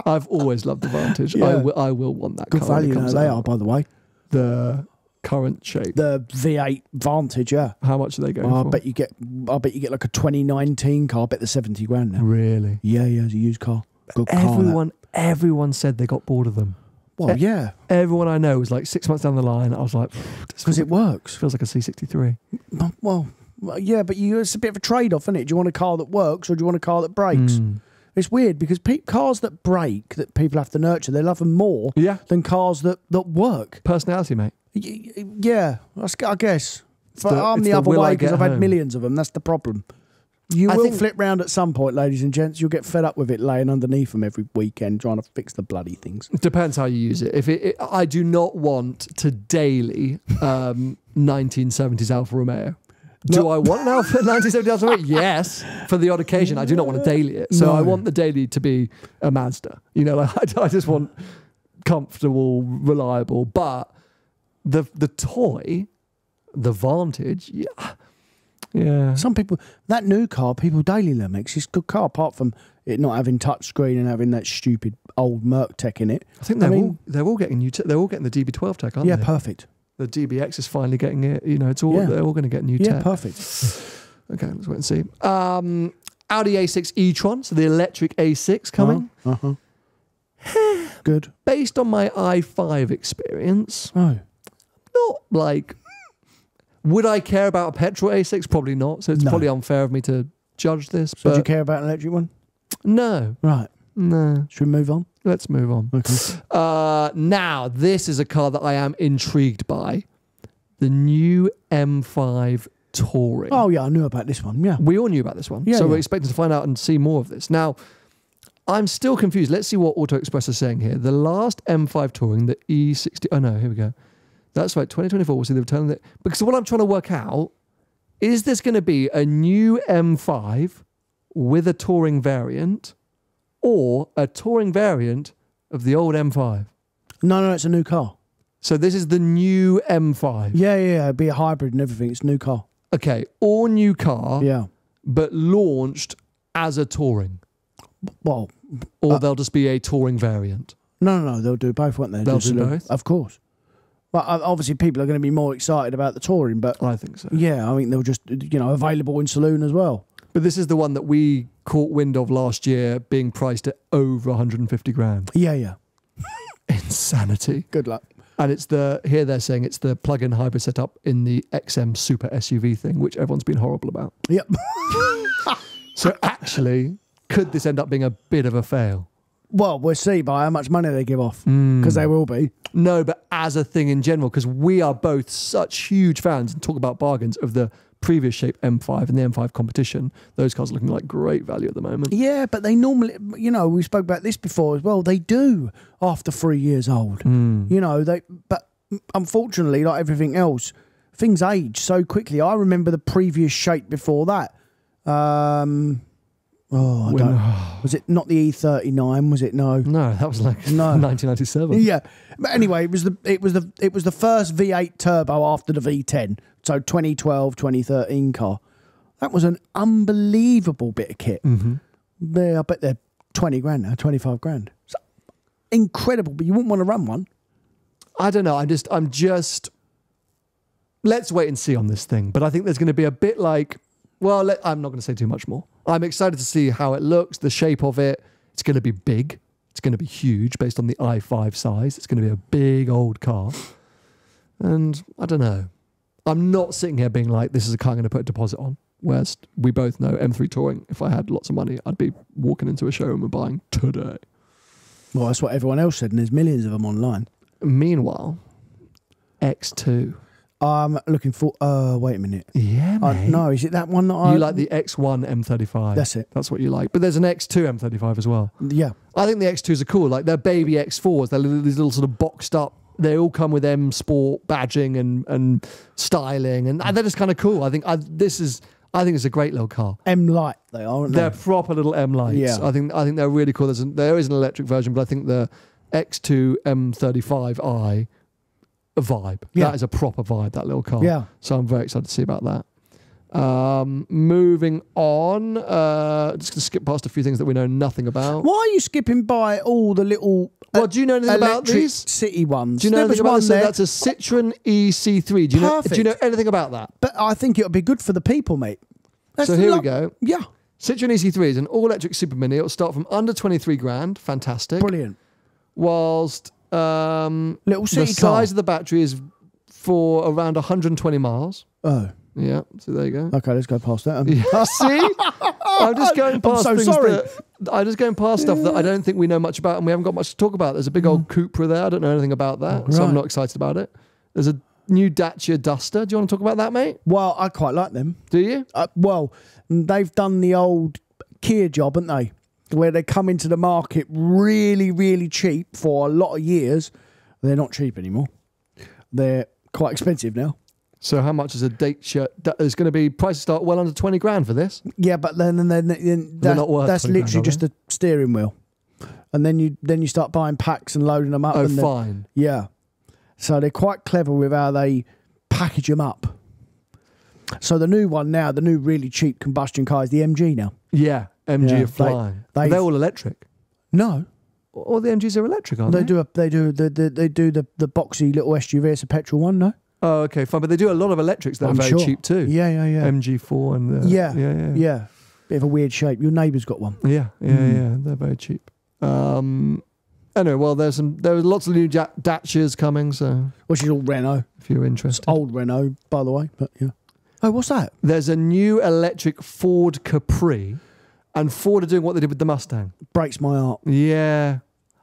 S1: I've always loved the Vantage. I
S2: Yeah.
S1: will. I will want that
S2: Good
S1: car
S2: value
S1: comes
S2: they
S1: out.
S2: are, by the way.
S1: The current shape.
S2: The V8 Vantage, yeah.
S1: How much are they going
S2: I
S1: for?
S2: bet you get. I bet you get like a 2019 car. I bet they're 70 grand now.
S1: Really?
S2: Yeah, yeah, it's a used car. Good car.
S1: Everyone, everyone said they got bored of them.
S2: Well, yeah,
S1: Everyone I know was like six months down the line. I was like, this
S2: because it works.
S1: feels like a C63.
S2: Well, well, yeah, but you, it's a bit of a trade-off, isn't it? Do you want a car that works or do you want a car that breaks?
S1: Mm.
S2: It's weird because pe- cars that break that people have to nurture, they love them more
S1: Yeah,
S2: than cars that that work.
S1: personality, mate.
S2: Y- y- yeah, I guess. But
S1: the-
S2: I'm the,
S1: the
S2: other way because I've had millions of them. That's the problem. You
S1: I
S2: will
S1: think-
S2: flip round at some point, ladies and gents. You'll get fed up with it laying underneath them every weekend trying to fix the bloody things.
S1: Depends how you use it. If it, it I do not want to daily um, 1970s Alfa Romeo. Do
S2: No.
S1: I want an Alfa 1970s Alfa Romeo? Yes, for the odd occasion. I do not want to daily it. So
S2: No.
S1: I want the daily to be a Mazda. You know, like *laughs* I, I just want comfortable, reliable. But the the toy, the Vantage, yeah, yeah.
S2: Some people, that new car, people daily them. It's just a good car, apart from it not having touchscreen and having that stupid old Merc tech in it.
S1: I think they're
S2: I mean-
S1: all they're all getting new. T- they're all getting the DB12 tech, aren't
S2: yeah,
S1: they?
S2: Yeah, perfect.
S1: The DBX is finally getting it. You know, it's all
S2: Yeah.
S1: they're all going to get new
S2: Yeah,
S1: tech.
S2: perfect. *sighs*
S1: Okay, let's wait and see. Um, Audi A6 e-tron, so the electric A6 coming.
S2: Uh huh. *sighs* good.
S1: Based on my i5 experience,
S2: Oh,
S1: not like. Would I care about a petrol A6? Probably not. So it's
S2: No.
S1: probably unfair of me to judge this.
S2: so do you care about an electric one?
S1: no,
S2: Right.
S1: no.
S2: Should we move on?
S1: Let's move on.
S2: Okay.
S1: Uh, now, this is a car that I am intrigued by. The new M5 Touring.
S2: Oh yeah, I knew about this one. Yeah.
S1: We all knew about this one.
S2: Yeah,
S1: so we're expecting to find out and see more of this. Now, I'm still confused. Let's see what Auto Express is saying here. The last M5 touring, the E60. Oh, no, here we go. That's right, 2024. We'll see the return of it. Because what I'm trying to work out is this going to be a new M5 with a touring variant or a touring variant of the old M5?
S2: No, no, it's a new car.
S1: So this is the new M5.
S2: Yeah, yeah, yeah. It'd be a hybrid and everything. It's a new car.
S1: Okay, all new car,
S2: Yeah.
S1: but launched as a touring.
S2: Well,
S1: or
S2: Uh,
S1: they'll just be a touring variant.
S2: no, no, no. They'll do both, won't they?
S1: They'll
S2: Just
S1: do both?
S2: Of course. But uh, obviously, people are going to be more excited about the touring. But
S1: I think so.
S2: yeah, I mean, they'll just you know available in saloon as well.
S1: But this is the one that we caught wind of last year being priced at over 150 grand.
S2: Yeah, yeah. *laughs*
S1: Insanity.
S2: Good luck.
S1: And it's the, here they're saying it's the plug in hybrid setup in the XM Super SUV thing, which everyone's been horrible about.
S2: Yep. *laughs*
S1: So actually, could this end up being a bit of a fail?
S2: well, we'll see by how much money they give off because
S1: Hmm.
S2: they will be.
S1: No, but as a thing in general, because we are both such huge fans and talk about bargains of the previous shape M5 and the M5 competition. Those cars are looking like great value at the moment.
S2: Yeah, but they normally, you know, we spoke about this before as well. They do after three years old.
S1: Hmm.
S2: You know, they. But unfortunately, like everything else, things age so quickly. I remember the previous shape before that. Um, oh, I
S1: When-
S2: don't, *sighs* was it not the E39? Was it no?
S1: No, that was like
S2: No. *laughs*
S1: 1997.
S2: Yeah, but anyway, it was the it was the it was the first V8 turbo after the V10. So 2012, 2013 car. That was an unbelievable bit of kit.
S1: Mm-hmm.
S2: They, I bet they're 20 grand now, 25 grand. It's incredible, but you wouldn't want to run one.
S1: I don't know. I'm just, I'm just. Let's wait and see on this thing. But I think there's going to be a bit like, well, let, I'm not going to say too much more. I'm excited to see how it looks, the shape of it. It's going to be big. It's going to be huge based on the i5 size. It's going to be a big old car. And I don't know. I'm not sitting here being like, this is a car I'm going to put a deposit on. Whereas we both know M3 Touring, if I had lots of money, I'd be walking into a showroom and buying today.
S2: Well, that's what everyone else said, and there's millions of them online.
S1: Meanwhile, X2.
S2: I'm looking for. Uh, wait a minute.
S1: Yeah,
S2: Uh, no, is it that one that I
S1: You like the X1 M35.
S2: That's it.
S1: That's what you like. But there's an X2 M35 as well.
S2: Yeah,
S1: I think the X2s are cool. Like they're baby X4s. They're these little sort of boxed up. They all come with M Sport badging and, and styling, and they're just kind of cool. I think I, this is. I think it's a great little car.
S2: M Light they are, aren't
S1: They're proper little M lights.
S2: Yeah.
S1: I think I think they're really cool. There's an, there is an electric version, but I think the X2 M35i a vibe.
S2: Yeah.
S1: That is a proper vibe. That little car.
S2: Yeah.
S1: So I'm very excited to see about that. Um, moving on, uh, just gonna skip past a few things that we know nothing about.
S2: Why are you skipping by all the little
S1: Well, do you know anything about
S2: electric
S1: these?
S2: city ones?
S1: Do you know
S2: there
S1: anything about
S2: one
S1: this? So
S2: there,
S1: that's a Citroen EC3. Do you know? Do you know anything about that?
S2: but I think it would be good for the people, mate. That's
S1: so here we go.
S2: Yeah,
S1: Citroen EC3 is an all-electric super mini. It'll start from under 23 grand. Fantastic.
S2: brilliant.
S1: Whilst um,
S2: Little
S1: the
S2: city car.
S1: size of the battery is for around 120 miles.
S2: Oh,
S1: Yeah. So there you go.
S2: okay, let's go past that.
S1: Yeah, *laughs* see, *laughs* I'm just going past
S2: so
S1: things
S2: sorry.
S1: that I'm just going past stuff that I don't think we know much about, and we haven't got much to talk about. There's a big old Cupra there. I don't know anything about that, so I'm
S2: Mm.
S1: Not excited about it. There's a new Dacia Duster. Do you want to talk about that, mate?
S2: Well, I quite like them.
S1: Do you?
S2: Uh, well, they've done the old Kia job, haven't they? Where they come into the market really, really cheap for a lot of years. They're not cheap anymore. They're quite expensive now.
S1: So how much is a Dacia? It's going to be prices start well under twenty grand for this.
S2: Yeah, but then then, then, then
S1: They're
S2: that's,
S1: not worth
S2: that's
S1: 20 grand,
S2: literally just a steering wheel, and then you then you start buying packs and loading them up.
S1: Oh, fine.
S2: Yeah. So they're quite clever with how they package them up. So the new one now, the new really cheap combustion car is the MG now.
S1: Yeah, MG
S2: Yeah,
S1: are flying.
S2: they-
S1: They're all electric.
S2: No,
S1: All the MGs are electric, aren't
S2: they
S1: they?
S2: do a, they do the, the they do the, the boxy little SUV. It's a petrol one, no?
S1: Oh, okay, fine. But they do a lot of electrics that
S2: I'm
S1: are very
S2: sure.
S1: cheap too.
S2: Yeah, yeah, yeah,
S1: MG4 and uh,
S2: Yeah,
S1: yeah, yeah,
S2: yeah. Bit of a weird shape. Your neighbour's got one.
S1: Yeah, yeah,
S2: Mm.
S1: yeah. They're very cheap. Um, anyway, well, there's some there are lots of new ja- Dacias coming, so
S2: Well, she's all Renault.
S1: if you're
S2: It's
S1: interested,
S2: old Renault, by the way. But yeah. Oh, what's that?
S1: there's a new electric Ford Capri, and Ford are doing what they did with the Mustang.
S2: Breaks my heart.
S1: Yeah,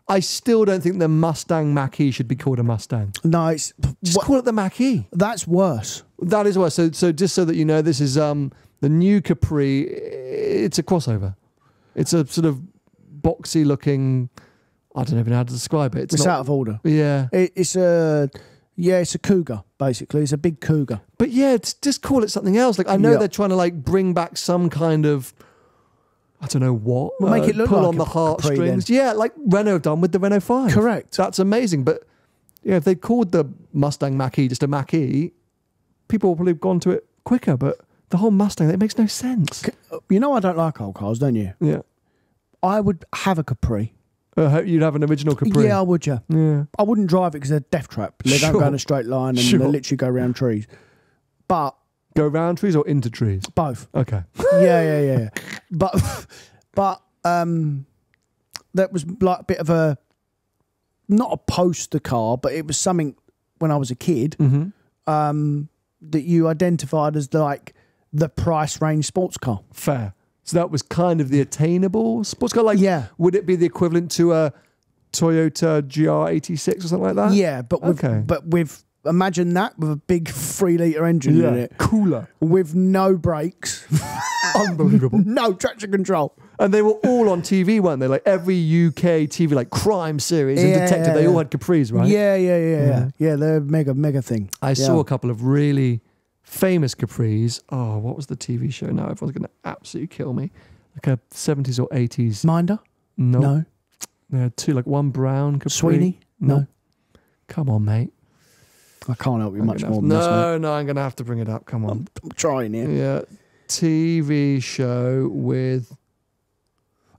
S1: I still don't think the Mustang Mach-E should be called a Mustang.
S2: No, it's
S1: Just call it the Mach-E.
S2: that's worse.
S1: That is worse. So, so just so that you know, this is um the new Capri. It's a crossover. It's a sort of boxy looking. I don't even know how to describe it. It's,
S2: It's,
S1: not.
S2: out of order.
S1: Yeah,
S2: It, it's a yeah, it's a cougar basically. It's a big cougar.
S1: but yeah, just call it something else. Like I know
S2: Yeah.
S1: they're trying to like bring back some kind of. I don't know what.
S2: Well, make it look
S1: pull
S2: like
S1: on the heartstrings. Yeah, like Renault done with the Renault Five.
S2: Correct.
S1: That's amazing. But yeah, if they called the Mustang Mach-E just a Mach-E, people would probably have gone to it quicker. But the whole Mustang, it makes no sense.
S2: You know I don't like old cars, don't you?
S1: Yeah.
S2: I would have a Capri.
S1: Uh, hope you'd have an original Capri.
S2: Yeah, I would. Yeah,
S1: Yeah.
S2: I wouldn't drive it because they're death trap. They don't go in a straight line and
S1: Sure.
S2: they literally go around trees. But
S1: Go round trees or into trees?
S2: both.
S1: Okay. *laughs*
S2: yeah, yeah, yeah, yeah. But but um, that was like a bit of a not a poster car, but it was something when I was a kid
S1: Mm-hmm.
S2: um, that you identified as like the price range sports car.
S1: Fair. So that was kind of the attainable sports car. Like,
S2: Yeah.
S1: would it be the equivalent to a Toyota GR86 or something like that?
S2: Yeah, but with,
S1: Okay.
S2: but with imagine that with a big three liter engine in it,
S1: Cooler.
S2: with no brakes, *laughs*
S1: Unbelievable. *laughs*
S2: no traction control.
S1: and they were all on TV, weren't they? Like every UK TV, like crime series and
S2: Yeah,
S1: detective,
S2: yeah,
S1: they all had Capris, right?
S2: Yeah, yeah, yeah, yeah,
S1: Yeah.
S2: yeah. They're mega, mega thing.
S1: I
S2: Yeah.
S1: saw a couple of really famous Capris. Oh, what was the TV show now? Everyone's going to absolutely kill me. Like a 70s or 80s.
S2: Minder?
S1: No.
S2: No.
S1: They had two, like one brown Capri.
S2: Sweeney?
S1: No.
S2: No.
S1: Come on, mate.
S2: I can't help you
S1: I'm
S2: much more
S1: have-
S2: than this. mate.
S1: no, no, I'm going to have to bring it up. Come on.
S2: I'm trying here.
S1: Yeah. TV show with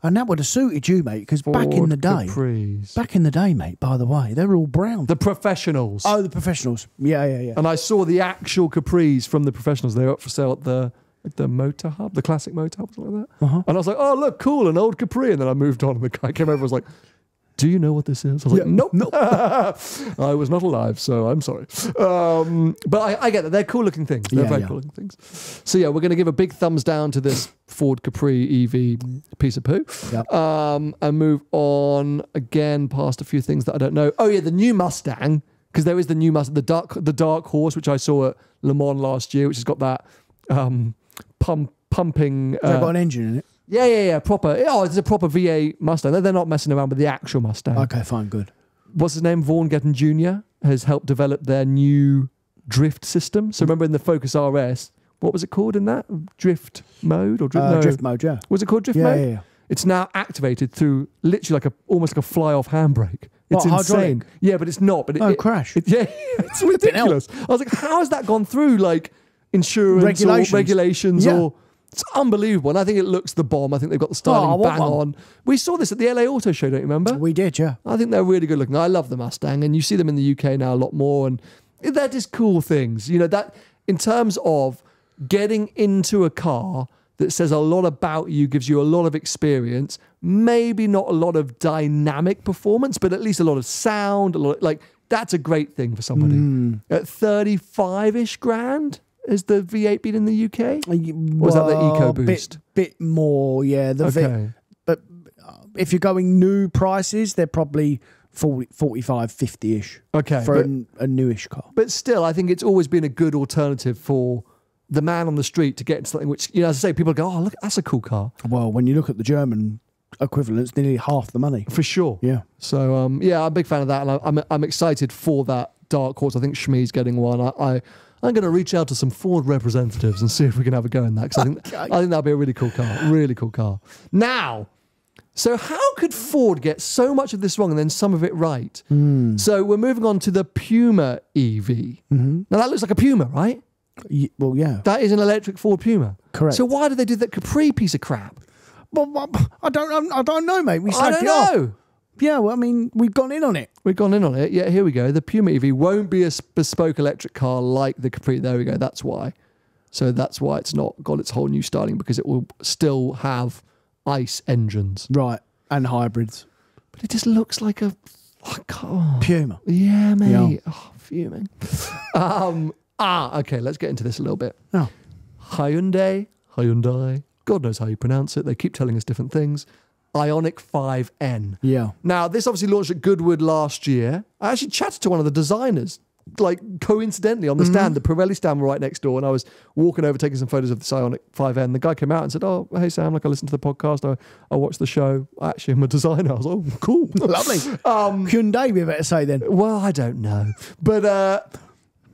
S2: And that would have suited you, mate, because back in the day,
S1: Capris.
S2: back in the day, mate, by the way, they were all brown.
S1: The professionals.
S2: oh, the professionals. Yeah, yeah, yeah.
S1: And I saw the actual Capris from the professionals. They were up for sale at the the Motor Hub, the classic Motor Hub, something like that.
S2: Uh-huh.
S1: And I was like, oh, look, cool, an old Capri. And then I moved on, and the guy came over and was like, do you know what this is? I was
S2: Yeah,
S1: like, nope. nope. *laughs* I was not alive, so I'm sorry. Um, but I, I get that. They're cool looking things. They're
S2: Yeah,
S1: very
S2: yeah.
S1: cool looking things. So, yeah, we're going to give a big thumbs down to this Ford Capri EV piece of poo.
S2: Yep.
S1: Um, and move on again past a few things that I don't know. Oh, yeah, the new Mustang. Because there is the new Mustang, the dark, the dark horse, which I saw at Le Mans last year, which has got that um, pump, pumping. Uh,
S2: got an engine in it.
S1: Yeah, yeah, yeah. Proper. Oh, it's a proper V8 Mustang. They're, not messing around with the actual Mustang.
S2: Okay, fine, good.
S1: What's his name? Vaughn Gittin Jr. has helped develop their new drift system. So remember in the Focus RS, what was it called in that? Drift mode or drift?
S2: Uh,
S1: no.
S2: Drift mode, yeah.
S1: Was it called drift
S2: Yeah,
S1: mode?
S2: yeah, yeah.
S1: It's now activated through literally like a almost like a fly off handbrake. It's
S2: What,
S1: insane.
S2: hydraulic?
S1: Yeah, but it's not. But it,
S2: Oh,
S1: it-
S2: crash.
S1: it- yeah, *laughs* it's ridiculous. I was like, how has that gone through like insurance
S2: Regulations.
S1: or regulations
S2: Yeah.
S1: or it's unbelievable. And I think it looks the bomb. I think they've got the
S2: Oh,
S1: styling
S2: want
S1: bang
S2: one.
S1: on. We saw this at the LA Auto Show, don't you remember?
S2: We did, yeah.
S1: I think they're really good looking. I love the Mustang, and you see them in the UK now a lot more, and they're just cool things. You know that in terms of getting into a car that says a lot about you, gives you a lot of experience. Maybe not a lot of dynamic performance, but at least a lot of sound. A lot like that's a great thing for somebody.
S2: Hmm.
S1: At thirty-five ish grand is the V8 been in the UK?
S2: Was
S1: that the EcoBoost?
S2: Bit, bit more, yeah. The V-
S1: Okay.
S2: but uh, if you're going new prices, they're probably 40, 45, 50 ish
S1: Okay,
S2: for
S1: but-
S2: an, a newish car.
S1: But still, I think it's always been a good alternative for the man on the street to get into something which, you know, as I say, people go, oh, look, that's a cool car.
S2: Well, when you look at the German equivalent, it's nearly half the money.
S1: For sure.
S2: Yeah.
S1: So, um, yeah, I'm a big fan of that. And I, I'm, I'm excited for that dark horse. I think Shmee's getting one. I, I, I'm going to reach out to some Ford representatives and see if we can have a go in that. Because I think, *laughs*
S2: Okay.
S1: I think that'll be a really cool car. Really cool car. Now, so how could Ford get so much of this wrong and then some of it right?
S2: Hmm.
S1: So we're moving on to the Puma EV.
S2: Mm-hmm.
S1: Now that looks like a Puma, right?
S2: Y- Well, yeah.
S1: That is an electric Ford Puma.
S2: Correct.
S1: So why did they do that Capri piece of crap?
S2: Well, I don't. I don't know, mate. We
S1: I don't
S2: it off. Yeah. Well, I mean, we've gone in on it.
S1: We've gone in on it. Yeah, here we go. The Puma EV won't be a bespoke electric car like the Capri. There we go. That's why. So that's why it's not got its whole new styling because it will still have ICE engines.
S2: Right. And hybrids.
S1: But it just looks like a
S2: Puma.
S1: yeah, mate.
S2: Yeah.
S1: Oh, fuming. *laughs* um. Ah. Okay. Let's get into this a little bit.
S2: Oh.
S1: Hyundai, Hyundai, God knows how you pronounce it. They keep telling us different things. Ioniq 5N.
S2: Yeah.
S1: Now, this obviously launched at Goodwood last year. I actually chatted to one of the designers, like coincidentally on the stand. The Pirelli stand right next door, and I was walking over taking some photos of the Ioniq 5N. The guy came out and said, "Oh, hey Sam, like I listened to the podcast. I, I watched the show. I actually, I'm a designer." I was like, "Oh, cool, *laughs*
S2: Lovely.
S1: Um,
S2: Hyundai, we better say then.
S1: well, I don't know, but uh,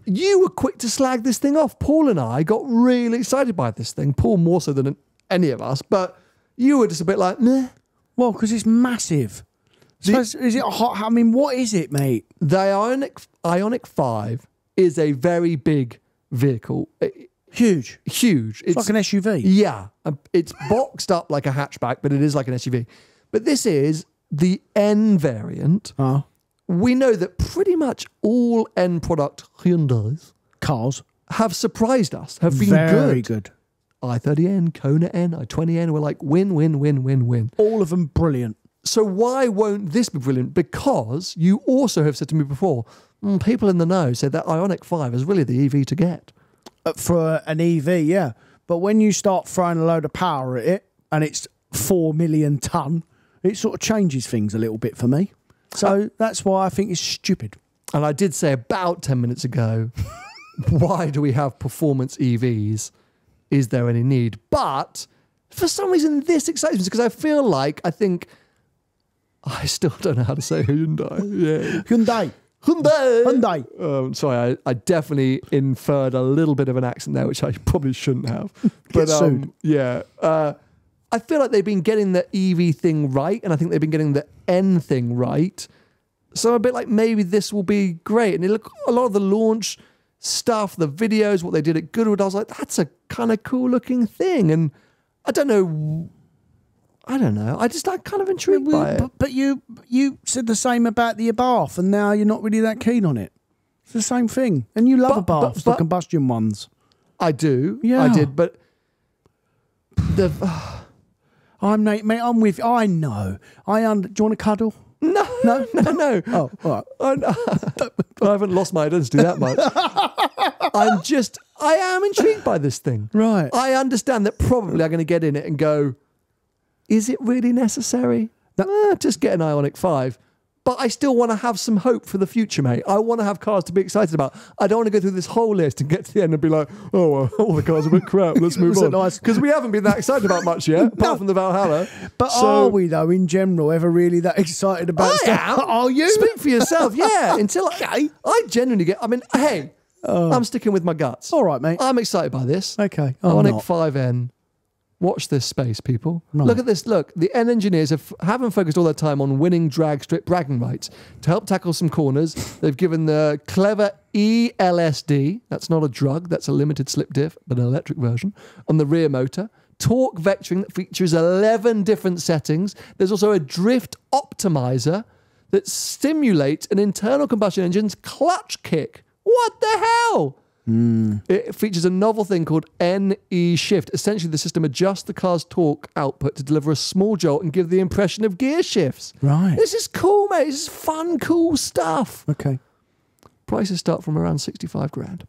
S1: you were quick to slag this thing off. Paul and I got really excited by this thing. Paul more so than any of us, but you were just a bit like, meh.
S2: Well, because it's massive. So is is it a hot? I mean, what is it, mate?
S1: The Ioniq Ioniq Five is a very big vehicle,
S2: Huge.
S1: huge. It's,
S2: It's like an SUV.
S1: yeah, it's boxed up like a hatchback, but it is like an SUV. But this is the N variant.
S2: Oh,
S1: We know that pretty much all N product Hyundai's
S2: cars.
S1: have surprised us, have been
S2: Very
S1: good.
S2: good.
S1: i30N, Kona N, i20N, we're like win, win, win, win, win.
S2: All of them brilliant.
S1: So why won't this be brilliant? Because you also have said to me before, mm, people in the know said that Ioniq 5 is really the EV to get.
S2: Uh, For an EV, yeah. But when you start throwing a load of power at it and it's four million ton, it sort of changes things a little bit for me. So that's why I think it's stupid.
S1: And I did say about 10 minutes ago, *laughs* why do we have performance EVs? Is there any need? But for some reason, this excites me because I feel like, I think, I still don't know how to say Hyundai. Yeah. *laughs*
S2: Hyundai.
S1: Hyundai.
S2: Hyundai.
S1: Um, sorry, I, I definitely inferred a little bit of an accent there, which I *laughs* probably shouldn't have. *laughs* But
S2: Get
S1: um, yeah, uh, I feel like they've been getting the EV thing right, and I think they've been getting the N thing right. So I'm a bit like maybe this will be great. And it look a lot of the launch stuff, the videos, what they did at Goodwood. I was like, that's a kind of cool looking thing, and I don't know. I don't know. I just like kind of intrigued by it.
S2: But, but you you said the same about the Abarth, and now you're not really that keen on it. It's the same thing, and you love
S1: But- but-
S2: Abarths,
S1: but-
S2: the combustion ones.
S1: I do.
S2: Yeah, I
S1: did, but the *sighs*
S2: I'm mate, mate. I'm with. I know. I under. Do you want to cuddle?
S1: No,
S2: No,
S1: no, *laughs* no.
S2: Oh, all right.
S1: I. *laughs* I haven't lost my identity that much. *laughs* I'm just, I am intrigued by this thing.
S2: Right.
S1: I understand that probably I'm going to get in it and go, is it really necessary? Eh, just get an Ioniq 5. But I still want to have some hope for the future, mate. I want to have cars to be excited about. I don't want to go through this whole list and get to the end and be like, oh, well, *laughs* all the cars are a bit crap. Let's *laughs* move on.
S2: nice?
S1: Because we haven't been that excited about much yet, *laughs* apart from the Valhalla.
S2: But
S1: So-
S2: are we though, in general, ever really that excited about
S1: I
S2: stuff?
S1: am.
S2: Are you?
S1: Speak for yourself. Yeah. Until I, I genuinely get. I mean, hey, oh. I'm sticking with my guts.
S2: All right, mate.
S1: I'm excited by this.
S2: Okay. I'm Ioniq
S1: 5N. Watch this space, people.
S2: Right.
S1: Look at this. Look, the N engineers have, haven't focused all their time on winning drag strip bragging rights. To help tackle some corners, they've given the clever ELSD, that's not a drug, that's a limited slip diff, but an electric version, on the rear motor. Torque vectoring that features 11 different settings. There's also a drift optimizer that stimulates an internal combustion engine's clutch kick. What the hell? It features a novel thing called NE Shift. Essentially, the system adjusts the car's torque output to deliver a small jolt and give the impression of gear shifts.
S2: Right.
S1: This is cool, mate. This is fun, cool stuff.
S2: Okay.
S1: Prices start from around 65 grand.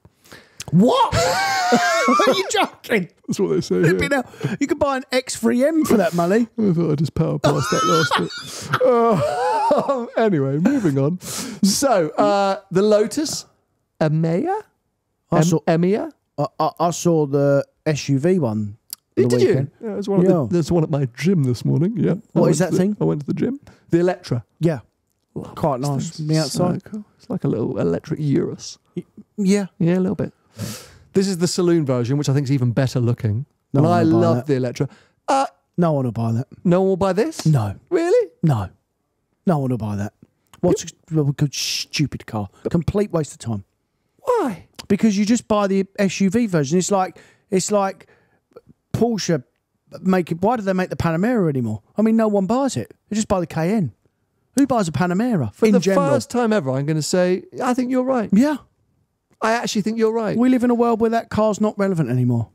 S2: What? *laughs* Are you joking?
S1: That's what they say.
S2: Flipping hell. You could buy an X3M for that money. *laughs*
S1: I thought I'd just power past that last bit. *laughs* anyway, moving on. So, uh, the Lotus?
S2: I saw,
S1: Emeya?
S2: I, I, I saw the SUV one.
S1: Did
S2: the
S1: you?
S2: weekend.
S1: Yeah, there's one, at
S2: Yeah.
S1: the, there's one at my gym this morning. Yeah. I
S2: What
S1: went
S2: that
S1: the-
S2: thing?
S1: I went to the gym. The Eletre.
S2: Yeah,
S1: Love
S2: quite nice. The outside.
S1: So cool. It's like a little electric Urus.
S2: yeah.
S1: Yeah, a little bit. This is the saloon version, which I think is even better looking.
S2: No
S1: and I love
S2: that.
S1: the Eletre. Uh,
S2: No one will buy that.
S1: no one will buy this?
S2: No,
S1: Really?
S2: no, no one will buy that. What's a a good stupid car? Complete waste of time.
S1: Why?
S2: Because you just buy the SUV version. It's like it's like Porsche make it. Why do they make the Panamera anymore? I mean, no one buys it. They just buy the Cayenne. Who buys a Panamera
S1: For the
S2: general?
S1: first time ever, I'm going to say, I think you're right.
S2: yeah,
S1: I actually think you're right.
S2: we live in a world where that car's not relevant anymore.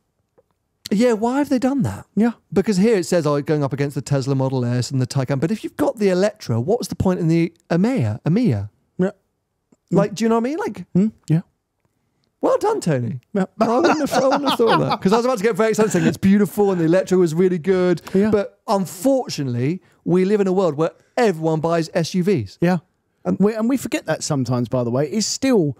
S1: yeah, why have they done that?
S2: Yeah,
S1: Because here it says, oh, going up against the Tesla Model S and the Taycan. But if you've got the Eletre, what's the point in the Emeya? Emeya?
S2: yeah,
S1: Like, do you know what I mean? Like,
S2: Hmm? yeah.
S1: Well done, Tony.
S2: Yeah.
S1: I wouldn't have, I wouldn't have thought that. Because I was about to get very excited saying it's beautiful and the electro was really good.
S2: Yeah.
S1: But unfortunately, we live in a world where everyone buys SUVs.
S2: Yeah.
S1: And-
S2: we, and we forget that sometimes, by the way. It's still,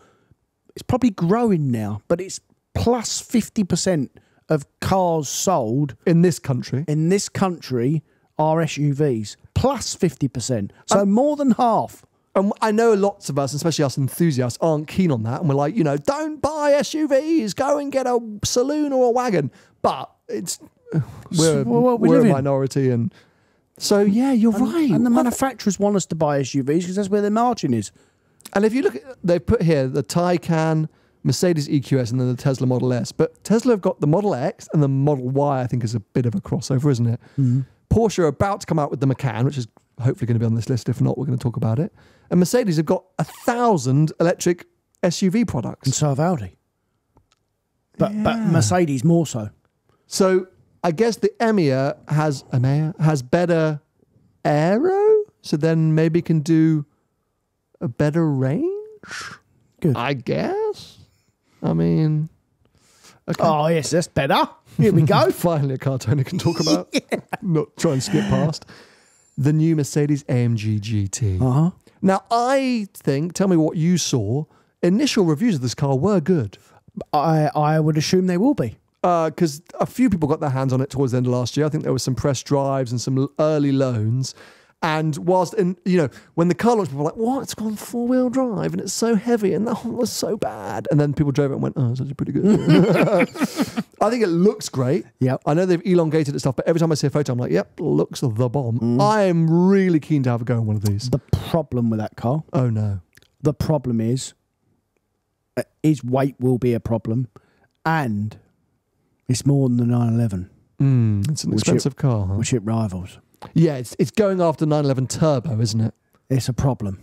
S2: it's probably growing now, but it's plus 50% of cars sold
S1: In this country.
S2: in this country are SUVs. Plus 50%. So more than half.
S1: And I know lots of us, especially us enthusiasts, aren't keen on that. And we're like, you know, don't buy SUVs, go and get a saloon or a wagon. But it's, we're,
S2: well, what we
S1: we're a
S2: in.
S1: minority. And so, yeah, you're right.
S2: And the manufacturers want us to buy SUVs because that's where their margin is.
S1: And if you look at, they've put here the Taycan, Mercedes EQS, and then the Tesla Model S. But Tesla have got the Model X and the Model Y, I think is a bit of a crossover, isn't it? Mm-hmm. Porsche are about to come out with the Macan, which is hopefully going to be on this list. If not, we're going to talk about it. And Mercedes have got a thousand electric SUV products.
S2: And so have Audi. But, but Mercedes more so.
S1: So I guess the Emeya has Emeya has better aero, so then maybe can do a better range.
S2: Good.
S1: I guess. I mean, okay.
S2: Oh, yes, that's better. Here we go. *laughs*
S1: Finally, a car Tony can talk about. *laughs* Not try and skip past the new Mercedes AMG GT.
S2: Uh huh.
S1: Now, I think. Tell me what you saw. Initial reviews of this car were good.
S2: I, I would assume they will be.
S1: because a few people got their hands on it towards the end of last year. I think there were some press drives and some early loans. And whilst, and you know, when the car launched, people were like, "What? It's gone four wheel drive and it's so heavy and that was so bad." And then people drove it and went, "Oh, it's actually pretty good." *laughs* I think it looks great.
S2: Yeah.
S1: I know they've elongated it stuff, but every time I see a photo, I'm like, "Yep, looks the bomb." I am really keen to have a go on one of these.
S2: The problem with that car,
S1: Oh no,
S2: the problem is, uh, his weight will be a problem, and it's more than the 911,
S1: mm, it's an
S2: Which it-
S1: expensive car. Huh?
S2: which it rivals.
S1: Yeah, it's it's going after 911 Turbo, isn't it?
S2: It's a problem.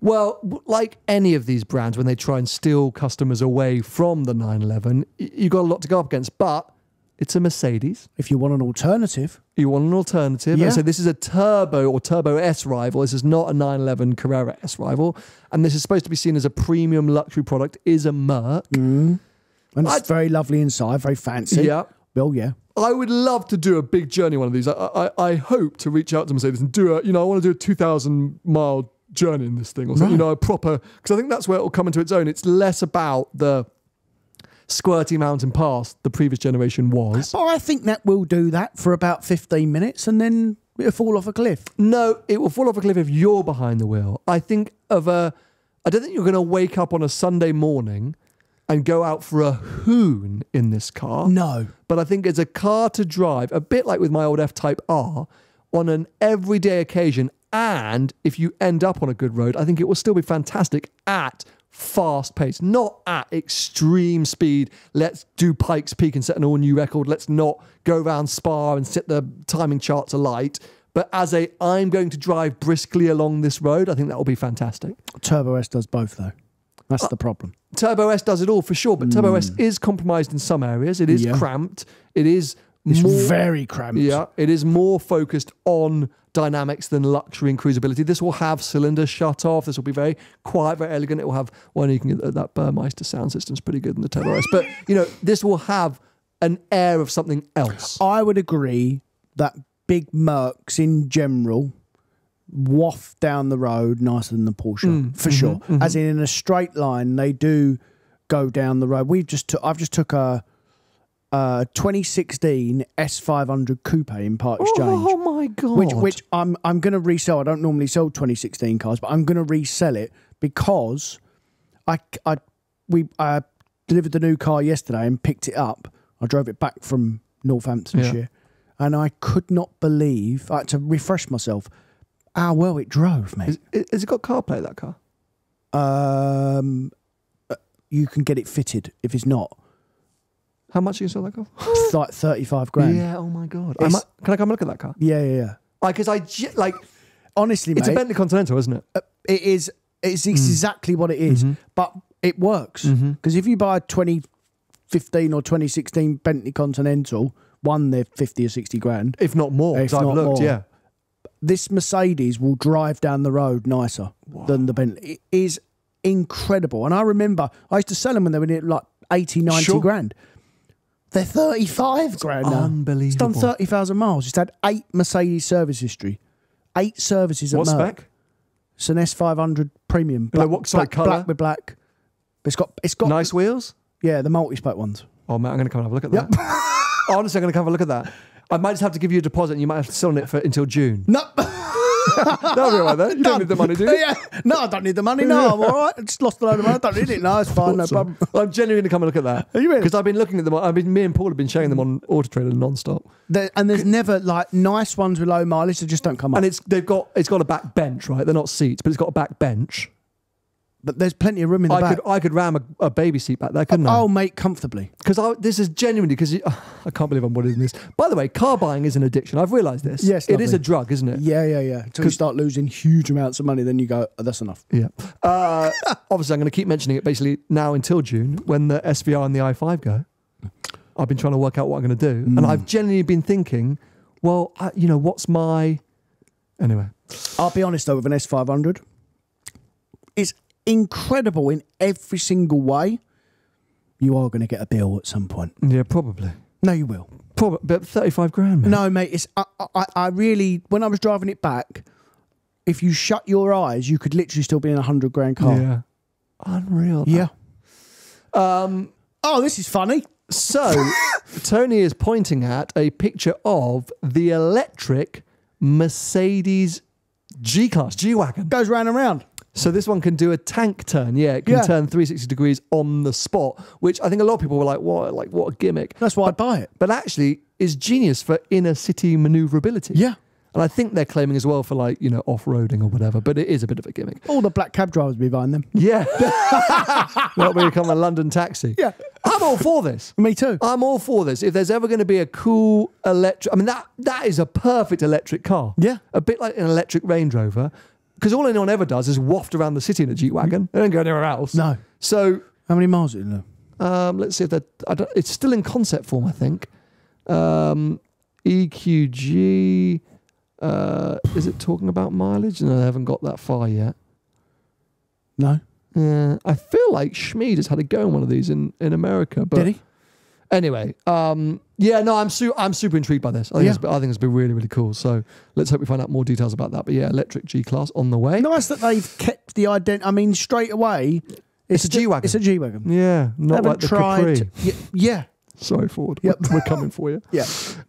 S1: Well, like any of these brands, when they try and steal customers away from the 911, you've got a lot to go up against. But it's a Mercedes.
S2: If you want an alternative,
S1: You want an alternative.
S2: Yeah.
S1: And so this is a Turbo or Turbo S rival. This is not a 911 Carrera S rival. And this is supposed to be seen as a premium luxury product, is a Merc. Mm.
S2: and it's
S1: I'd-
S2: very lovely inside, very fancy.
S1: Yeah.
S2: Well, yeah.
S1: I would love to do a big journey one of these. I, I, I hope to reach out to Mercedes and do a, you know, I want to do a 2,000 mile journey in this thing or something, you know, a proper, because I think that's where it will come into its own. It's less about the squirty mountain pass the previous generation was.
S2: But I think that will do that for about 15 minutes and then it'll fall off a cliff.
S1: No, it will fall off a cliff if you're behind the wheel. I think of a, I don't think you're going to wake up on a Sunday morning and go out for a hoon in this car.
S2: No.
S1: but I think it's a car to drive, a bit like with my old F Type R, on an everyday occasion. And if you end up on a good road, I think it will still be fantastic at fast pace, not at extreme speed. Let's do Pikes Peak and set an all new record. Let's not go around Spa and set the timing charts alight. But as a, I'm going to drive briskly along this road, I think that will be fantastic.
S2: Turbo S does both, though. That's uh, the problem.
S1: Turbo S does it all for sure, but Turbo S hmm. is compromised in some areas. It is
S2: Yeah.
S1: cramped. It is
S2: It's
S1: more
S2: very cramped.
S1: Yeah, it is more focused on dynamics than luxury and cruisability. This will have cylinder shut off. This will be very quiet, very elegant. It will have one you can get that Burmester sound system's pretty good in the Turbo S. But you know, this will have an air of something else.
S2: I would agree that big Mercs in general waft down the road nicer than the Porsche
S1: Mm,
S2: for
S1: mhm,
S2: sure.
S1: mhm.
S2: As in, in a straight line, they do go down the road. We've just took. I've just took a. Uh, 2016 S500 coupe in part exchange,
S1: Oh my god!
S2: which which I'm I'm going to resell. I don't normally sell 2016 cars, but I'm going to resell it because I I we I delivered the new car yesterday and picked it up. I drove it back from Northamptonshire, and I could not believe I had to refresh myself how well it drove, mate.
S1: Is, has it got CarPlay that car?
S2: Um, uh, you can get it fitted if it's not.
S1: How much do you sell that car?
S2: It's *laughs* like 35 grand.
S1: Yeah. Oh my god! I might- can I come and look at that car?
S2: yeah, yeah. yeah.
S1: Because I like
S2: Honestly,
S1: it's
S2: mate,
S1: a Bentley Continental, isn't it?
S2: uh, it is. It's exactly what it is,
S1: Mhm.
S2: but it works because if you buy a 2015 or 2016 Bentley Continental, one they're 50 or 60 grand.
S1: If not more,
S2: If
S1: 'cause I've
S2: not
S1: looked.
S2: more.
S1: Yeah.
S2: This Mercedes will drive down the road nicer than the Bentley. It is incredible, and I remember I used to sell them when they were near like 80, 90
S1: Sure.
S2: grand. They're 35 grand now. It's
S1: Unbelievable.
S2: done 30,000 miles. It's had eight Mercedes service history. Eight services at
S1: What
S2: Merc.
S1: spec?
S2: It's an S500 premium.
S1: Like
S2: Black,
S1: what
S2: black,
S1: colour?
S2: black with black. It's got, it's got,
S1: Nice wheels.
S2: yeah, the multi-spec ones.
S1: Oh man, I'm going to come and have a look at that. *laughs* Honestly, I'm going to come have a look at that. I might just have to give you a deposit, and you might have to sit on it for until June.
S2: No, *laughs*
S1: That'll be all right then. You don't need the money, do you?
S2: yeah. No, I don't need the money. No, I'm all right. I just lost a load of money. I don't need it. No, it's fine. No problem.
S1: I'm genuinely going to come and look at that.
S2: Are you really?
S1: Because I've been looking at them. I mean, me and Paul have been showing them on Auto Trader non-stop,
S2: There, and there's never like nice ones with low mileage that just don't come up.
S1: and it's they've got it's got a back bench, right? They're not seats, but it's got a back bench.
S2: But there's plenty of room in the
S1: I
S2: back.
S1: could I could ram a, a baby seat back there, couldn't I?
S2: oh, mate, comfortably.
S1: Because this is genuinely because *laughs* I can't believe I'm what in this. By the way, car buying is an addiction. I've realised this.
S2: Yes,
S1: it is a drug, isn't it?
S2: Yeah, yeah, yeah. Until you start losing huge amounts of money, then you go, oh, that's enough.
S1: Yeah. Uh, *laughs* obviously, I'm going to keep mentioning it basically now until June when the SVR and the i5 go. I've been trying to work out what I'm going to do, and I've genuinely been thinking, well, I, you know, what's my anyway?
S2: I'll be honest though, with an S500, it's incredible in every single way. You are going to get a bill at some point.
S1: Yeah, probably.
S2: No, you will.
S1: Probably, but 35 grand. Man.
S2: No, mate. It's I, I, I really when I was driving it back, if you shut your eyes, you could literally still be in a hundred grand car.
S1: Yeah. Unreal.
S2: Yeah.
S1: Um,
S2: Oh, this is funny.
S1: so, *laughs* Tony is pointing at a picture of the electric Mercedes G Class, G Wagon.
S2: Goes round and round.
S1: So this one can do a tank turn. Yeah, it can
S2: Yeah.
S1: turn 360 degrees on the spot, which I think a lot of people were like, "What? Like what a gimmick!"
S2: That's why I'd buy it.
S1: But actually, is genius for inner city maneuverability.
S2: Yeah.
S1: and I think they're claiming as well for like you know off roading or whatever. But it is a bit of a gimmick.
S2: All the black cab drivers be buying them.
S1: Yeah, *laughs* that'll become a London taxi.
S2: Yeah.
S1: I'm all for this. *laughs*
S2: Me too.
S1: I'm all for this. If there's ever going to be a cool electric, I mean that that is a perfect electric car.
S2: Yeah.
S1: a bit like an electric Range Rover, because all anyone ever does is waft around the city in a G Wagon. They don't go anywhere else.
S2: No.
S1: So
S2: How many miles is it? in there?
S1: um, let's see if that. I don't, it's still in concept form, I think. Um, EQG. Uh, is it talking about mileage? No, they haven't got that far yet.
S2: No.
S1: Yeah, I feel like Schmid has had a go in one of these in, in America. But
S2: Did he?
S1: Anyway, um, yeah, no, I'm su- I'm super intrigued by this. I think,
S2: Yeah.
S1: it's, I think it's been really really cool. So let's hope we find out more details about that. But yeah, electric G class on the way.
S2: Nice that they've kept the ident. I mean, straight away,
S1: It's a
S2: sti-
S1: G-Wagon.
S2: It's a G wagon.
S1: Yeah, not like the Capri.
S2: to- yeah, yeah, *laughs*
S1: Sorry, Ford.
S2: Yep.
S1: We're, we're coming for you. *laughs*
S2: yeah.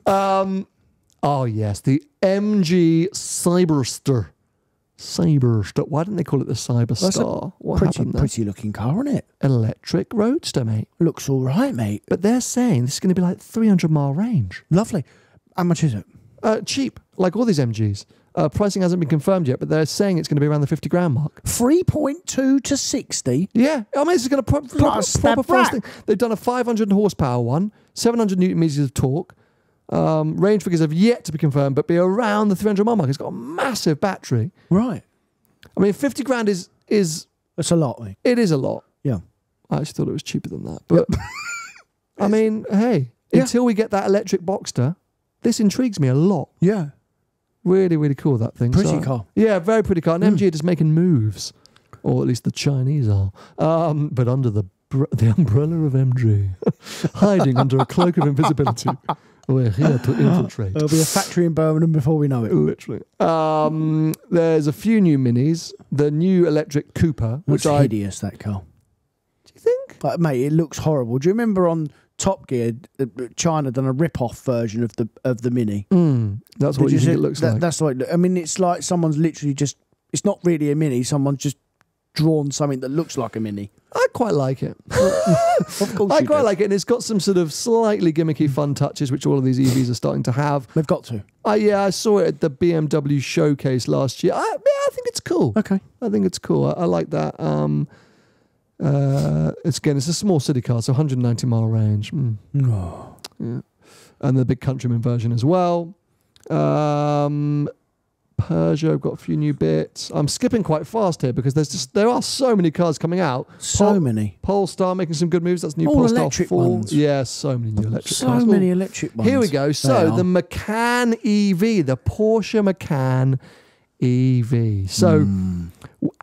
S1: Um, oh yes, the MG Cyberster. Cyberster. Why didn't they call it the
S2: That's a
S1: What
S2: pretty,
S1: happened there?
S2: pretty looking car, isn't it?
S1: Electric roadster, mate.
S2: Looks all right, mate.
S1: But they're saying this is going to be like 300 mile range.
S2: Lovely. How much is it?
S1: Uh, cheap, like all these MGs. Uh, pricing hasn't been confirmed yet, but they're saying it's going to be around the 50 grand mark.
S2: 3.2 to 60.
S1: Yeah, I mean, this is going to pro- proper, proper. They've done a 500 horsepower one, 700 newton meters of torque. Um, range figures have yet to be confirmed, but be around the 300 mile mark. It's got a massive battery.
S2: Right.
S1: I mean, 50 grand is is
S2: That's a lot, mate.
S1: it is a lot.
S2: Yeah.
S1: I actually thought it was cheaper than that, but *laughs* I mean, hey,
S2: Yeah.
S1: until we get that electric Boxster, this intrigues me a lot.
S2: Yeah.
S1: Really, really cool that thing.
S2: Pretty
S1: So-
S2: car.
S1: Yeah, very pretty car. And MG are just making moves, or at least the Chinese are. Um, but under the br- the *laughs* umbrella of MG, *laughs* hiding under a cloak of invisibility, We're here to *gasps* infiltrate.
S2: There'll be a factory in Birmingham before we know it.
S1: Literally. Um, there's a few new minis. The new electric Cooper,
S2: Which
S1: which I
S2: hideous that car.
S1: do you think?
S2: Like, mate, it looks horrible. Do you remember on Top Gear, uh, China done a rip-off version of the of the Mini?
S1: Mm, that's what
S2: Did
S1: you think
S2: see-
S1: it looks
S2: that-
S1: like.
S2: That's. It. I mean, it's like someone's literally just. It's not really a Mini. Someone's just drawn something that looks like a Mini.
S1: I quite like it. *laughs*
S2: Of course,
S1: I quite
S2: do.
S1: like it, and it's got some sort of slightly gimmicky fun touches, which all of these EVs are starting to have.
S2: They've got to.
S1: Uh, yeah, I saw it at the BMW showcase last year. I, yeah, I think it's cool.
S2: Okay.
S1: I think it's cool. I, I like that. Um, uh, it's again, it's a small city car, so 190 mile range. Mm.
S2: Oh.
S1: Yeah. And the big countryman version as well. Um, Peugeot I've got a few new bits. I'm skipping quite fast here because there's just there are so many cars coming out.
S2: So
S1: Pol-
S2: many.
S1: Polestar making some good moves. That's new
S2: All
S1: Polestar
S2: electric
S1: 4.
S2: ones.
S1: Yeah, so many new electric
S2: So
S1: cars.
S2: many
S1: Oh,
S2: electric ones.
S1: Here we go. So the Macan EV, the Porsche Macan EV. So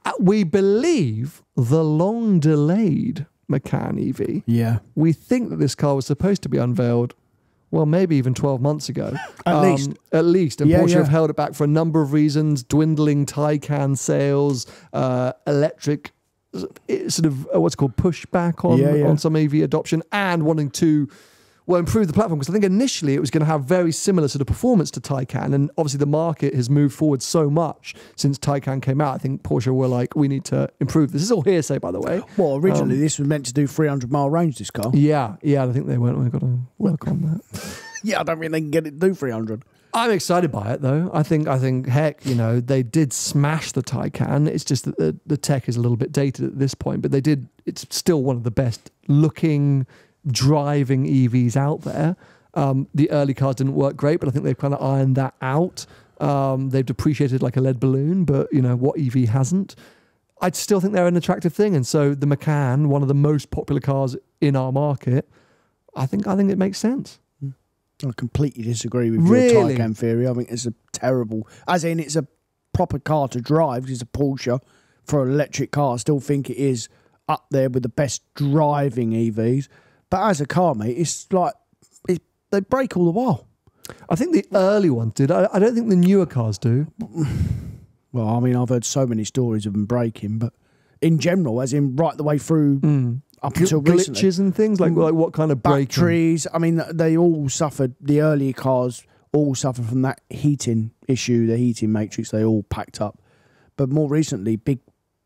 S1: uh, we believe the long delayed Macan EV.
S2: Yeah.
S1: We think that this car was supposed to be unveiled, well, maybe even 12 months ago. *laughs*
S2: At
S1: Um,
S2: least.
S1: At least. And
S2: Yeah,
S1: Porsche
S2: yeah.
S1: have held it back for a number of reasons dwindling Taycan sales, uh, electric. Sort of uh, what's called pushback on
S2: yeah.
S1: on some EV adoption and wanting to well improve the platform because I think initially it was going to have very similar sort of performance to Taycan and obviously the market has moved forward so much since Taycan came out. I think Porsche were like we need to improve. This is all hearsay by the way.
S2: Well, originally
S1: Um,
S2: this was meant to do 300 mile range. This car.
S1: Yeah, yeah, I think they went. We've got to work on that. *laughs*
S2: Yeah, I don't think they can get it to do 300.
S1: I'm excited by it though. I think I think heck, you know, they did smash the Taycan. It's just that the, the tech is a little bit dated at this point, but they did. It's still one of the best looking driving EVs out there. Um, the early cars didn't work great, but I think they've kind of ironed that out. Um, they've depreciated like a lead balloon, but you know what EV hasn't. I still think they're an attractive thing, and so the Macan, one of the most popular cars in our market, I think I think it makes sense.
S2: I completely disagree with
S1: Really?
S2: your Taycan theory. I think it's a terrible, as in it's a proper car to drive. It's a Porsche for an electric car. I still think it is up there with the best driving EVs. But as a car, mate, it's like it, they break all the while.
S1: I think the early ones did. I, I don't think the newer cars do. *sighs*
S2: Well, I mean, I've heard so many stories of them breaking, but in general, as in right the way through
S1: Mm.
S2: up
S1: Gl-
S2: until recently,
S1: glitches and things like like what kind of breaking?
S2: batteries. I mean, they all suffered. The earlier cars all suffered from that heating issue, the heating matrix. They all packed up, but more recently, big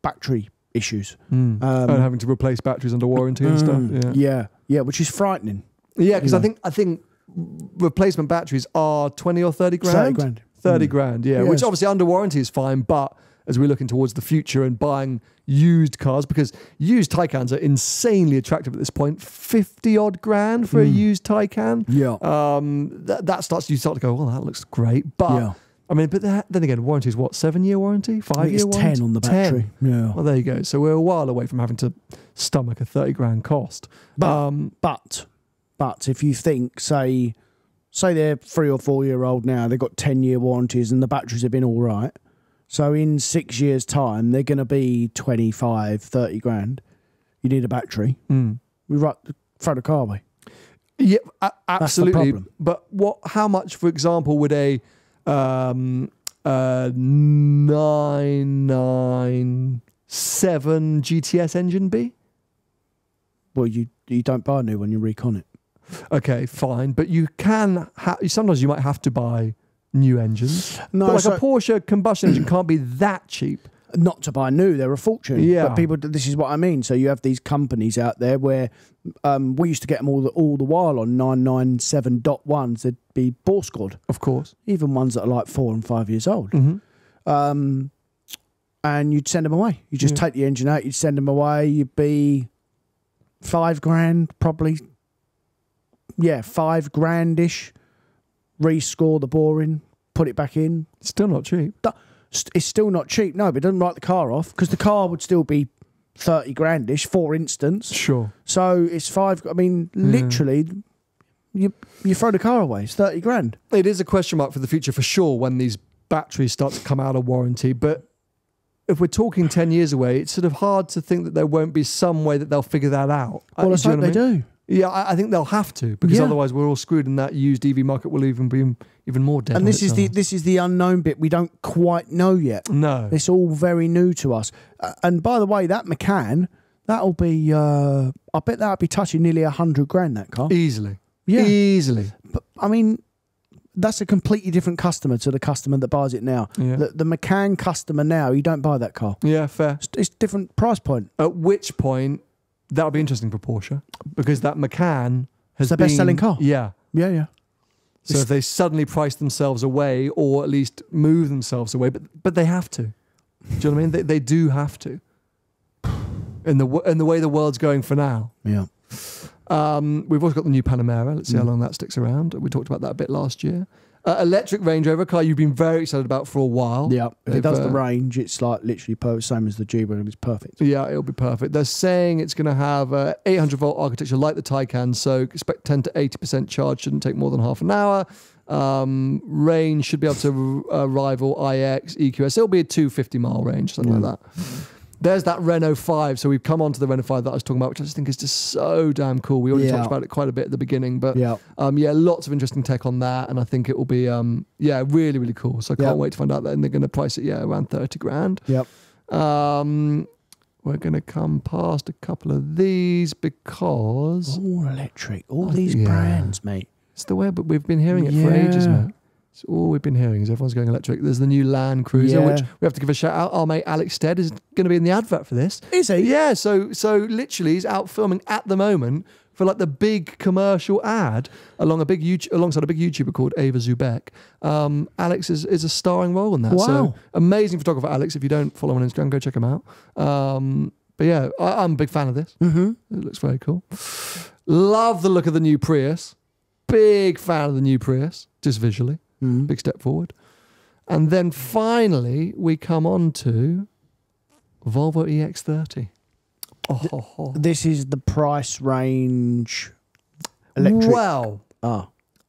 S2: battery issues.
S1: Mm.
S2: Um,
S1: and having to replace batteries under warranty and stuff.
S2: Mm,
S1: Yeah,
S2: yeah, yeah, which is frightening.
S1: yeah. Because
S2: you
S1: I think I think replacement batteries are twenty or thirty grand.
S2: Thirty grand.
S1: 30
S2: Mm.
S1: grand. Yeah, which obviously under warranty is fine, but as we're looking towards the future and buying used cars, because used Taycans are insanely attractive at this point, fifty odd grand for a
S2: Mm.
S1: used Taycan.
S2: Yeah,
S1: Um, that, that starts you start to go, well, that looks great, but
S2: yeah.
S1: I mean, but that, then again, warranty is what seven year warranty, five year
S2: it's
S1: warranty,
S2: ten on the
S1: 10.
S2: battery. Yeah,
S1: Well, there you go. So we're a while away from having to stomach a thirty grand cost.
S2: But-
S1: um,
S2: but but if you think, say, say they're three or four year old now, they've got ten year warranties, and the batteries have been all right. So in six years' time, they're going to be 25, 30 grand. You need a battery.
S1: mm.
S2: We right, throw the car away.
S1: Yeah, a- absolutely. But what? How much, for example, would a um, uh, nine nine seven GTS engine be?
S2: Well, you you don't buy a new one, you recon it.
S1: Okay, fine. But you can. Ha- sometimes you might have to buy new engines.
S2: No,
S1: but like
S2: so-
S1: a Porsche combustion engine can't be that cheap.
S2: Not to buy new, they're a fortune.
S1: Yeah.
S2: But people, this is what I mean. So you have these companies out there where um, we used to get them all the, all the while on 997.1s. They'd be bore scored,
S1: Of course.
S2: even ones that are like four and five years old.
S1: hmm
S2: Um, and you'd send them away. You just
S1: Yeah.
S2: take the engine out, you'd send them away. You'd be five grand, probably. Yeah, five grandish. Rescore the boring, put it back in.
S1: Still not cheap.
S2: It's still not cheap, no, but it doesn't write the car off because the car would still be 30 grandish, for instance.
S1: Sure.
S2: So it's five. I mean, literally, you you throw the car away. It's 30 grand.
S1: It is a question mark for the future for sure when these batteries start to come out of warranty. But if we're talking 10 years away, it's sort of hard to think that there won't be some way that they'll figure that out. Uh,
S2: Well, let's hope they
S1: I mean?
S2: do.
S1: Yeah, I, I think they'll have to because
S2: Yeah.
S1: otherwise we're all screwed, and that used EV market will even be even more dead.
S2: and this is the this is the unknown bit we don't quite know yet.
S1: no.
S2: It's all very new to us. Uh, and by the way, that Macan, that'll be, uh, I bet that'll be touching nearly a hundred grand. That car.
S1: easily.
S2: Yeah.
S1: easily.
S2: But I mean, that's a completely different customer to the customer that buys it now.
S1: Yeah.
S2: The, the Macan customer now, you don't buy that car.
S1: Yeah, fair.
S2: It's, it's different price point.
S1: At which point that'll be interesting for Porsche because that Macan has
S2: It's the
S1: been,
S2: best-selling car.
S1: Yeah.
S2: Yeah, yeah.
S1: So if they suddenly price themselves away, or at least move themselves away, but but they have to. Do you know what I mean? They they do have to. In the in the way the world's going for now.
S2: Yeah.
S1: Um, we've also got the new Panamera. Let's see how
S2: Mm.
S1: long that sticks around. We talked about that a bit last year. Uh, electric Range Rover car you've been very excited about for a while.
S2: Yeah. If it does
S1: uh,
S2: the range, it's like literally per- same as the G Wagon. It's perfect.
S1: Yeah, it'll be perfect. They're saying it's going to have a 800 volt architecture like the Taycan, so expect 10 to 80% charge. Shouldn't take more than half an hour. Um, range should be able to uh, rival iX, EQS. It'll be a 250 mile range, something
S2: Mm.
S1: like that. There's that Renault 5. So we've come on to the Renault 5 that I was talking about, which I just think is just so damn cool. We already
S2: Yeah.
S1: talked about it quite a bit at the beginning, but
S2: Yeah.
S1: um, yeah, lots of interesting tech on that, and I think it will be um, yeah, really, really cool. So I can't
S2: Yeah.
S1: wait to find out that, and they're going to price it yeah around 30 grand.
S2: Yep.
S1: Um, we're going to come past a couple of these because
S2: All electric. All these
S1: yeah.
S2: brands, mate.
S1: it's the way. But we've been hearing it for ages,
S2: Yeah.
S1: mate. It's all we've been hearing is everyone's going electric. There's the new Land Cruiser,
S2: Yeah.
S1: which we have to give a shout out. Our mate Alex Stead is going to be in the advert for this.
S2: Is he?
S1: Yeah, so so literally he's out filming at the moment for like the big commercial ad along a big YouTube, alongside a big YouTuber called Eva zu Beck. Um, Alex is, is a starring role in that. So
S2: Wow.
S1: amazing photographer, Alex. If you don't follow him on Instagram, go check him out. Um, but yeah, I, I'm a big fan of this.
S2: Mm-hmm.
S1: It looks very cool. Love the look of the new Prius. Big fan of the new Prius, just visually.
S2: Mm.
S1: Big step forward. And then finally, we come on to Volvo EX30. Oh,
S2: This is the price range. Electric.
S1: Well,
S2: Ah.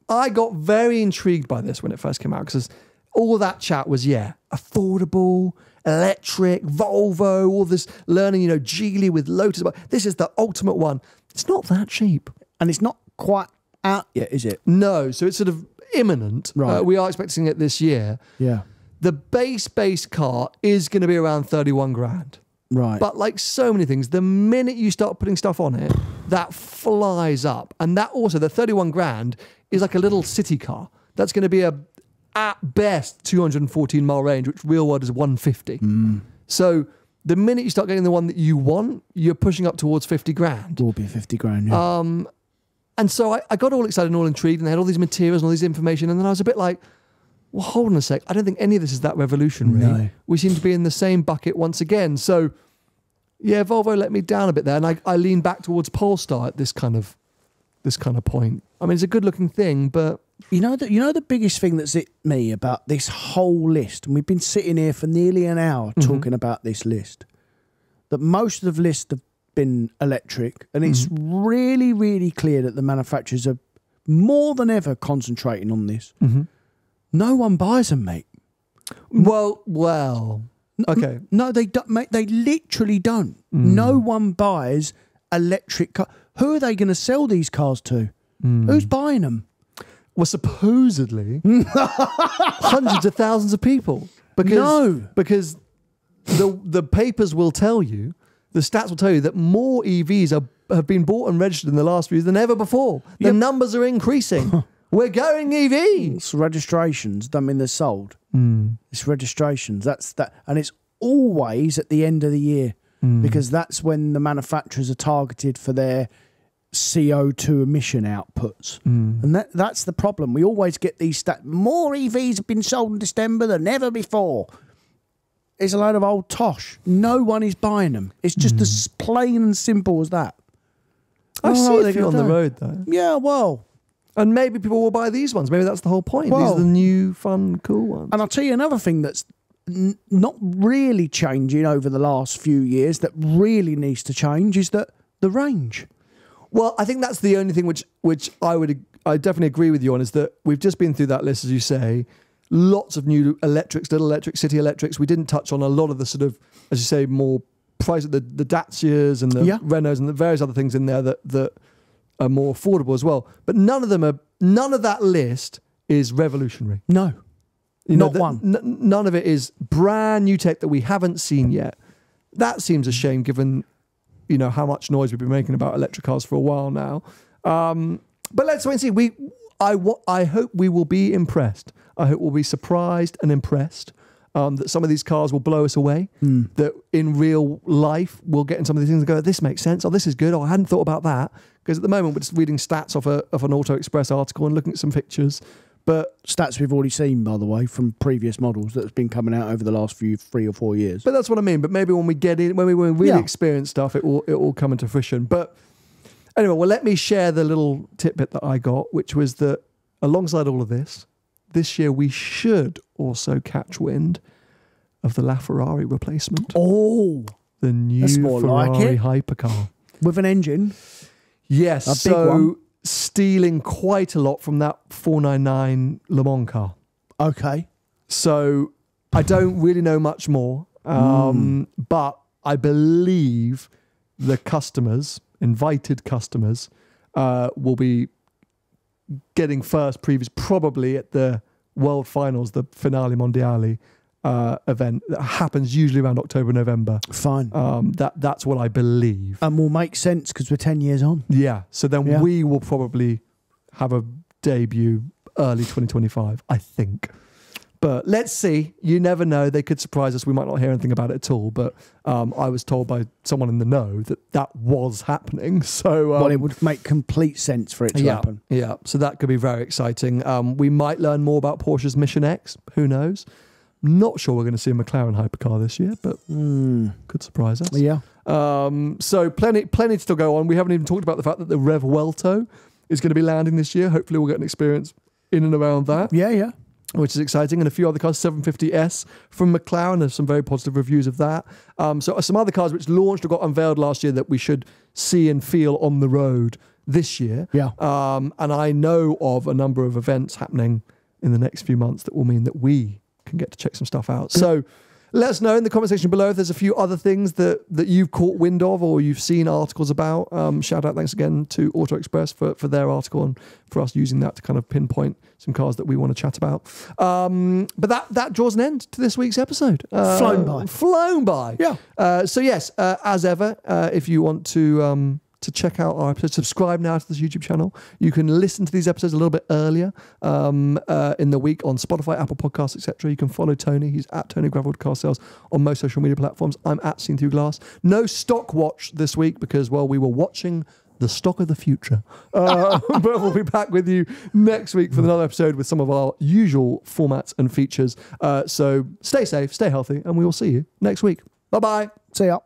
S1: I got very intrigued by this when it first came out because all that chat was, yeah, affordable, electric, Volvo, all this learning, you know, Geely with Lotus. But this is the ultimate one. It's not that cheap.
S2: And it's not quite out yet, is it?
S1: No, so it's sort of imminent.
S2: Right.
S1: Uh, we are expecting it this year.
S2: Yeah.
S1: The base base car is going to be around 31 grand.
S2: Right.
S1: But like so many things, the minute you start putting stuff on it, that flies up. And that also, the 31 grand is like a little city car. That's going to be a, at best, 214 mile range, which real world is 150.
S2: Mm.
S1: So the minute you start getting the one that you want, you're pushing up towards 50 grand.
S2: will be 50 grand. Yeah.
S1: Um, and so I, I got all excited and all intrigued, and they had all these materials and all this information. And then I was a bit like, well, hold on a sec. I don't think any of this is that revolutionary.
S2: No.
S1: We seem to be in the same bucket once again. So, yeah, Volvo let me down a bit there, and I, I lean back towards Polestar at this kind of this kind of point. I mean, it's a good looking thing, but
S2: You know that you know the biggest thing that's hit me about this whole list, and we've been sitting here for nearly an hour
S1: Mhm.
S2: talking about this list. That most of the list have been electric, and it's really, really clear that the manufacturers are more than ever concentrating on this. No one buys them, mate.
S1: well, well, okay.
S2: No, they don't, mate. They literally don't.
S1: Mm.
S2: No one buys electric car. Who are they going to sell these cars to?
S1: Mm.
S2: Who's buying them?
S1: Well, supposedly *laughs* hundreds of thousands of people. Because
S2: No.
S1: because the the papers will tell you, the stats will tell you that more EVs are, have been bought and registered in the last few years than ever before. The
S2: Yep.
S1: numbers are increasing. *laughs* We're going E EV.
S2: It's registrations. Don't mean they're sold.
S1: Mm.
S2: It's registrations. That's that, and it's always at the end of the year
S1: Mm.
S2: because that's when the manufacturers are targeted for their CO two emission outputs.
S1: Mm.
S2: And that that's the problem. We always get these stats. More EVs have been sold in December than ever before. It's a load of old tosh. No one is buying them. It's just as hmm. plain and simple as that.
S1: I
S2: Oh,
S1: see a few on the road though,
S2: Yeah, well,
S1: and maybe people will buy these ones. Maybe that's the whole point. These are the new, fun, cool ones.
S2: And I'll tell you another thing that's n- not really changing over the last few years that really needs to change is that the range.
S1: Well, I think that's the only thing which which I would I definitely agree with you on is that we've just been through that list as you say. Lots of new electrics, little electric, city electrics. We didn't touch on a lot of the sort of, as you say, more price the the Dacias and the
S2: Yeah.
S1: Renaults and the various other things in there that that are more affordable as well. But none of them are. None of that list is revolutionary.
S2: No.
S1: You know,
S2: Not
S1: that-
S2: one.
S1: n- none of it is brand new tech that we haven't seen yet. That seems a shame, given you know how much noise we've been making about electric cars for a while now. Um, but let's wait and see. We, I, I hope we will be impressed. I hope we'll be surprised and impressed. Um, that some of these cars will blow us away. That in real life we'll get in some of these things and go, "This makes sense. Oh, this is good. Oh, I hadn't thought about that." Because at the moment we're just reading stats off a of an Auto Express article and looking at some pictures. But
S2: Stats we've already seen, by the way, from previous models that's been coming out over the last few three or four years.
S1: But that's what I mean. But maybe when we get in, when we, when we really
S2: Yeah.
S1: experience stuff, it will it will come into fruition. But anyway, well, let me share the little tidbit that I got, which was that alongside all of this, this year we should also catch wind of the LaFerrari replacement,
S2: Oh,
S1: the new
S2: more like
S1: Ferrari hypercar.
S2: with an engine.
S1: Yes,
S2: A big
S1: so
S2: one.
S1: stealing quite a lot from that 499 Le Mans car.
S2: Okay.
S1: So I don't really know much more, um, but I believe the customers, invited customers, uh, will be getting first previews probably at the World Finals, the Finale Mondiale uh, event that happens usually around October, November.
S2: Fine.
S1: Um, that that's what I believe.
S2: and will make sense because we're 10 years on.
S1: Yeah. So then
S2: Yeah.
S1: we will probably have a debut early 2025, I think. But let's see. You never know. They could surprise us. We might not hear anything about it at all. But um, I was told by someone in the know that that was happening. *laughs* So um,
S2: well, it would make complete sense for it to
S1: yeah,
S2: happen.
S1: yeah. So that could be very exciting. Um, we might learn more about Porsche's Mission X. Who knows? Not sure we're going to see a McLaren hypercar this year, but could surprise us.
S2: Yeah.
S1: Um, so plenty, plenty to still go on. We haven't even talked about the fact that the Revuelto is going to be landing this year. Hopefully, we'll get an experience in and around that,
S2: Yeah, yeah.
S1: Which is exciting. And a few other cars, 750S from McLaren. There's some very positive reviews of that. Um, so some other cars which launched or got unveiled last year that we should see and feel on the road this year.
S2: Yeah.
S1: Um, and I know of a number of events happening in the next few months that will mean that we can get to check some stuff out. So let us know in the comment section below if there's a few other things that, that you've caught wind of or you've seen articles about. Um, shout out, thanks again to Auto Express for, for their article and for us using that to kind of pinpoint some cars that we want to chat about. Um, but that, that draws an end to this week's episode. Uh,
S2: Flown by.
S1: Flown by.
S2: Yeah.
S1: Uh, so yes, uh, as ever, uh, if you want to um, to check out our episodes, subscribe now to this YouTube channel. You can listen to these episodes a little bit earlier um, uh, in the week on Spotify, Apple Podcasts, etc. You can follow Tony. He's at Tony Gravel Car Sales on most social media platforms. I'm at Seen Through Glass. No stock watch this week because well, we were watching. The stock of the future. Uh, *laughs* but we'll be back with you next week for another episode with some of our usual formats and features. Uh, so stay safe, stay healthy, and we will see you next week. Bye bye.
S2: See ya.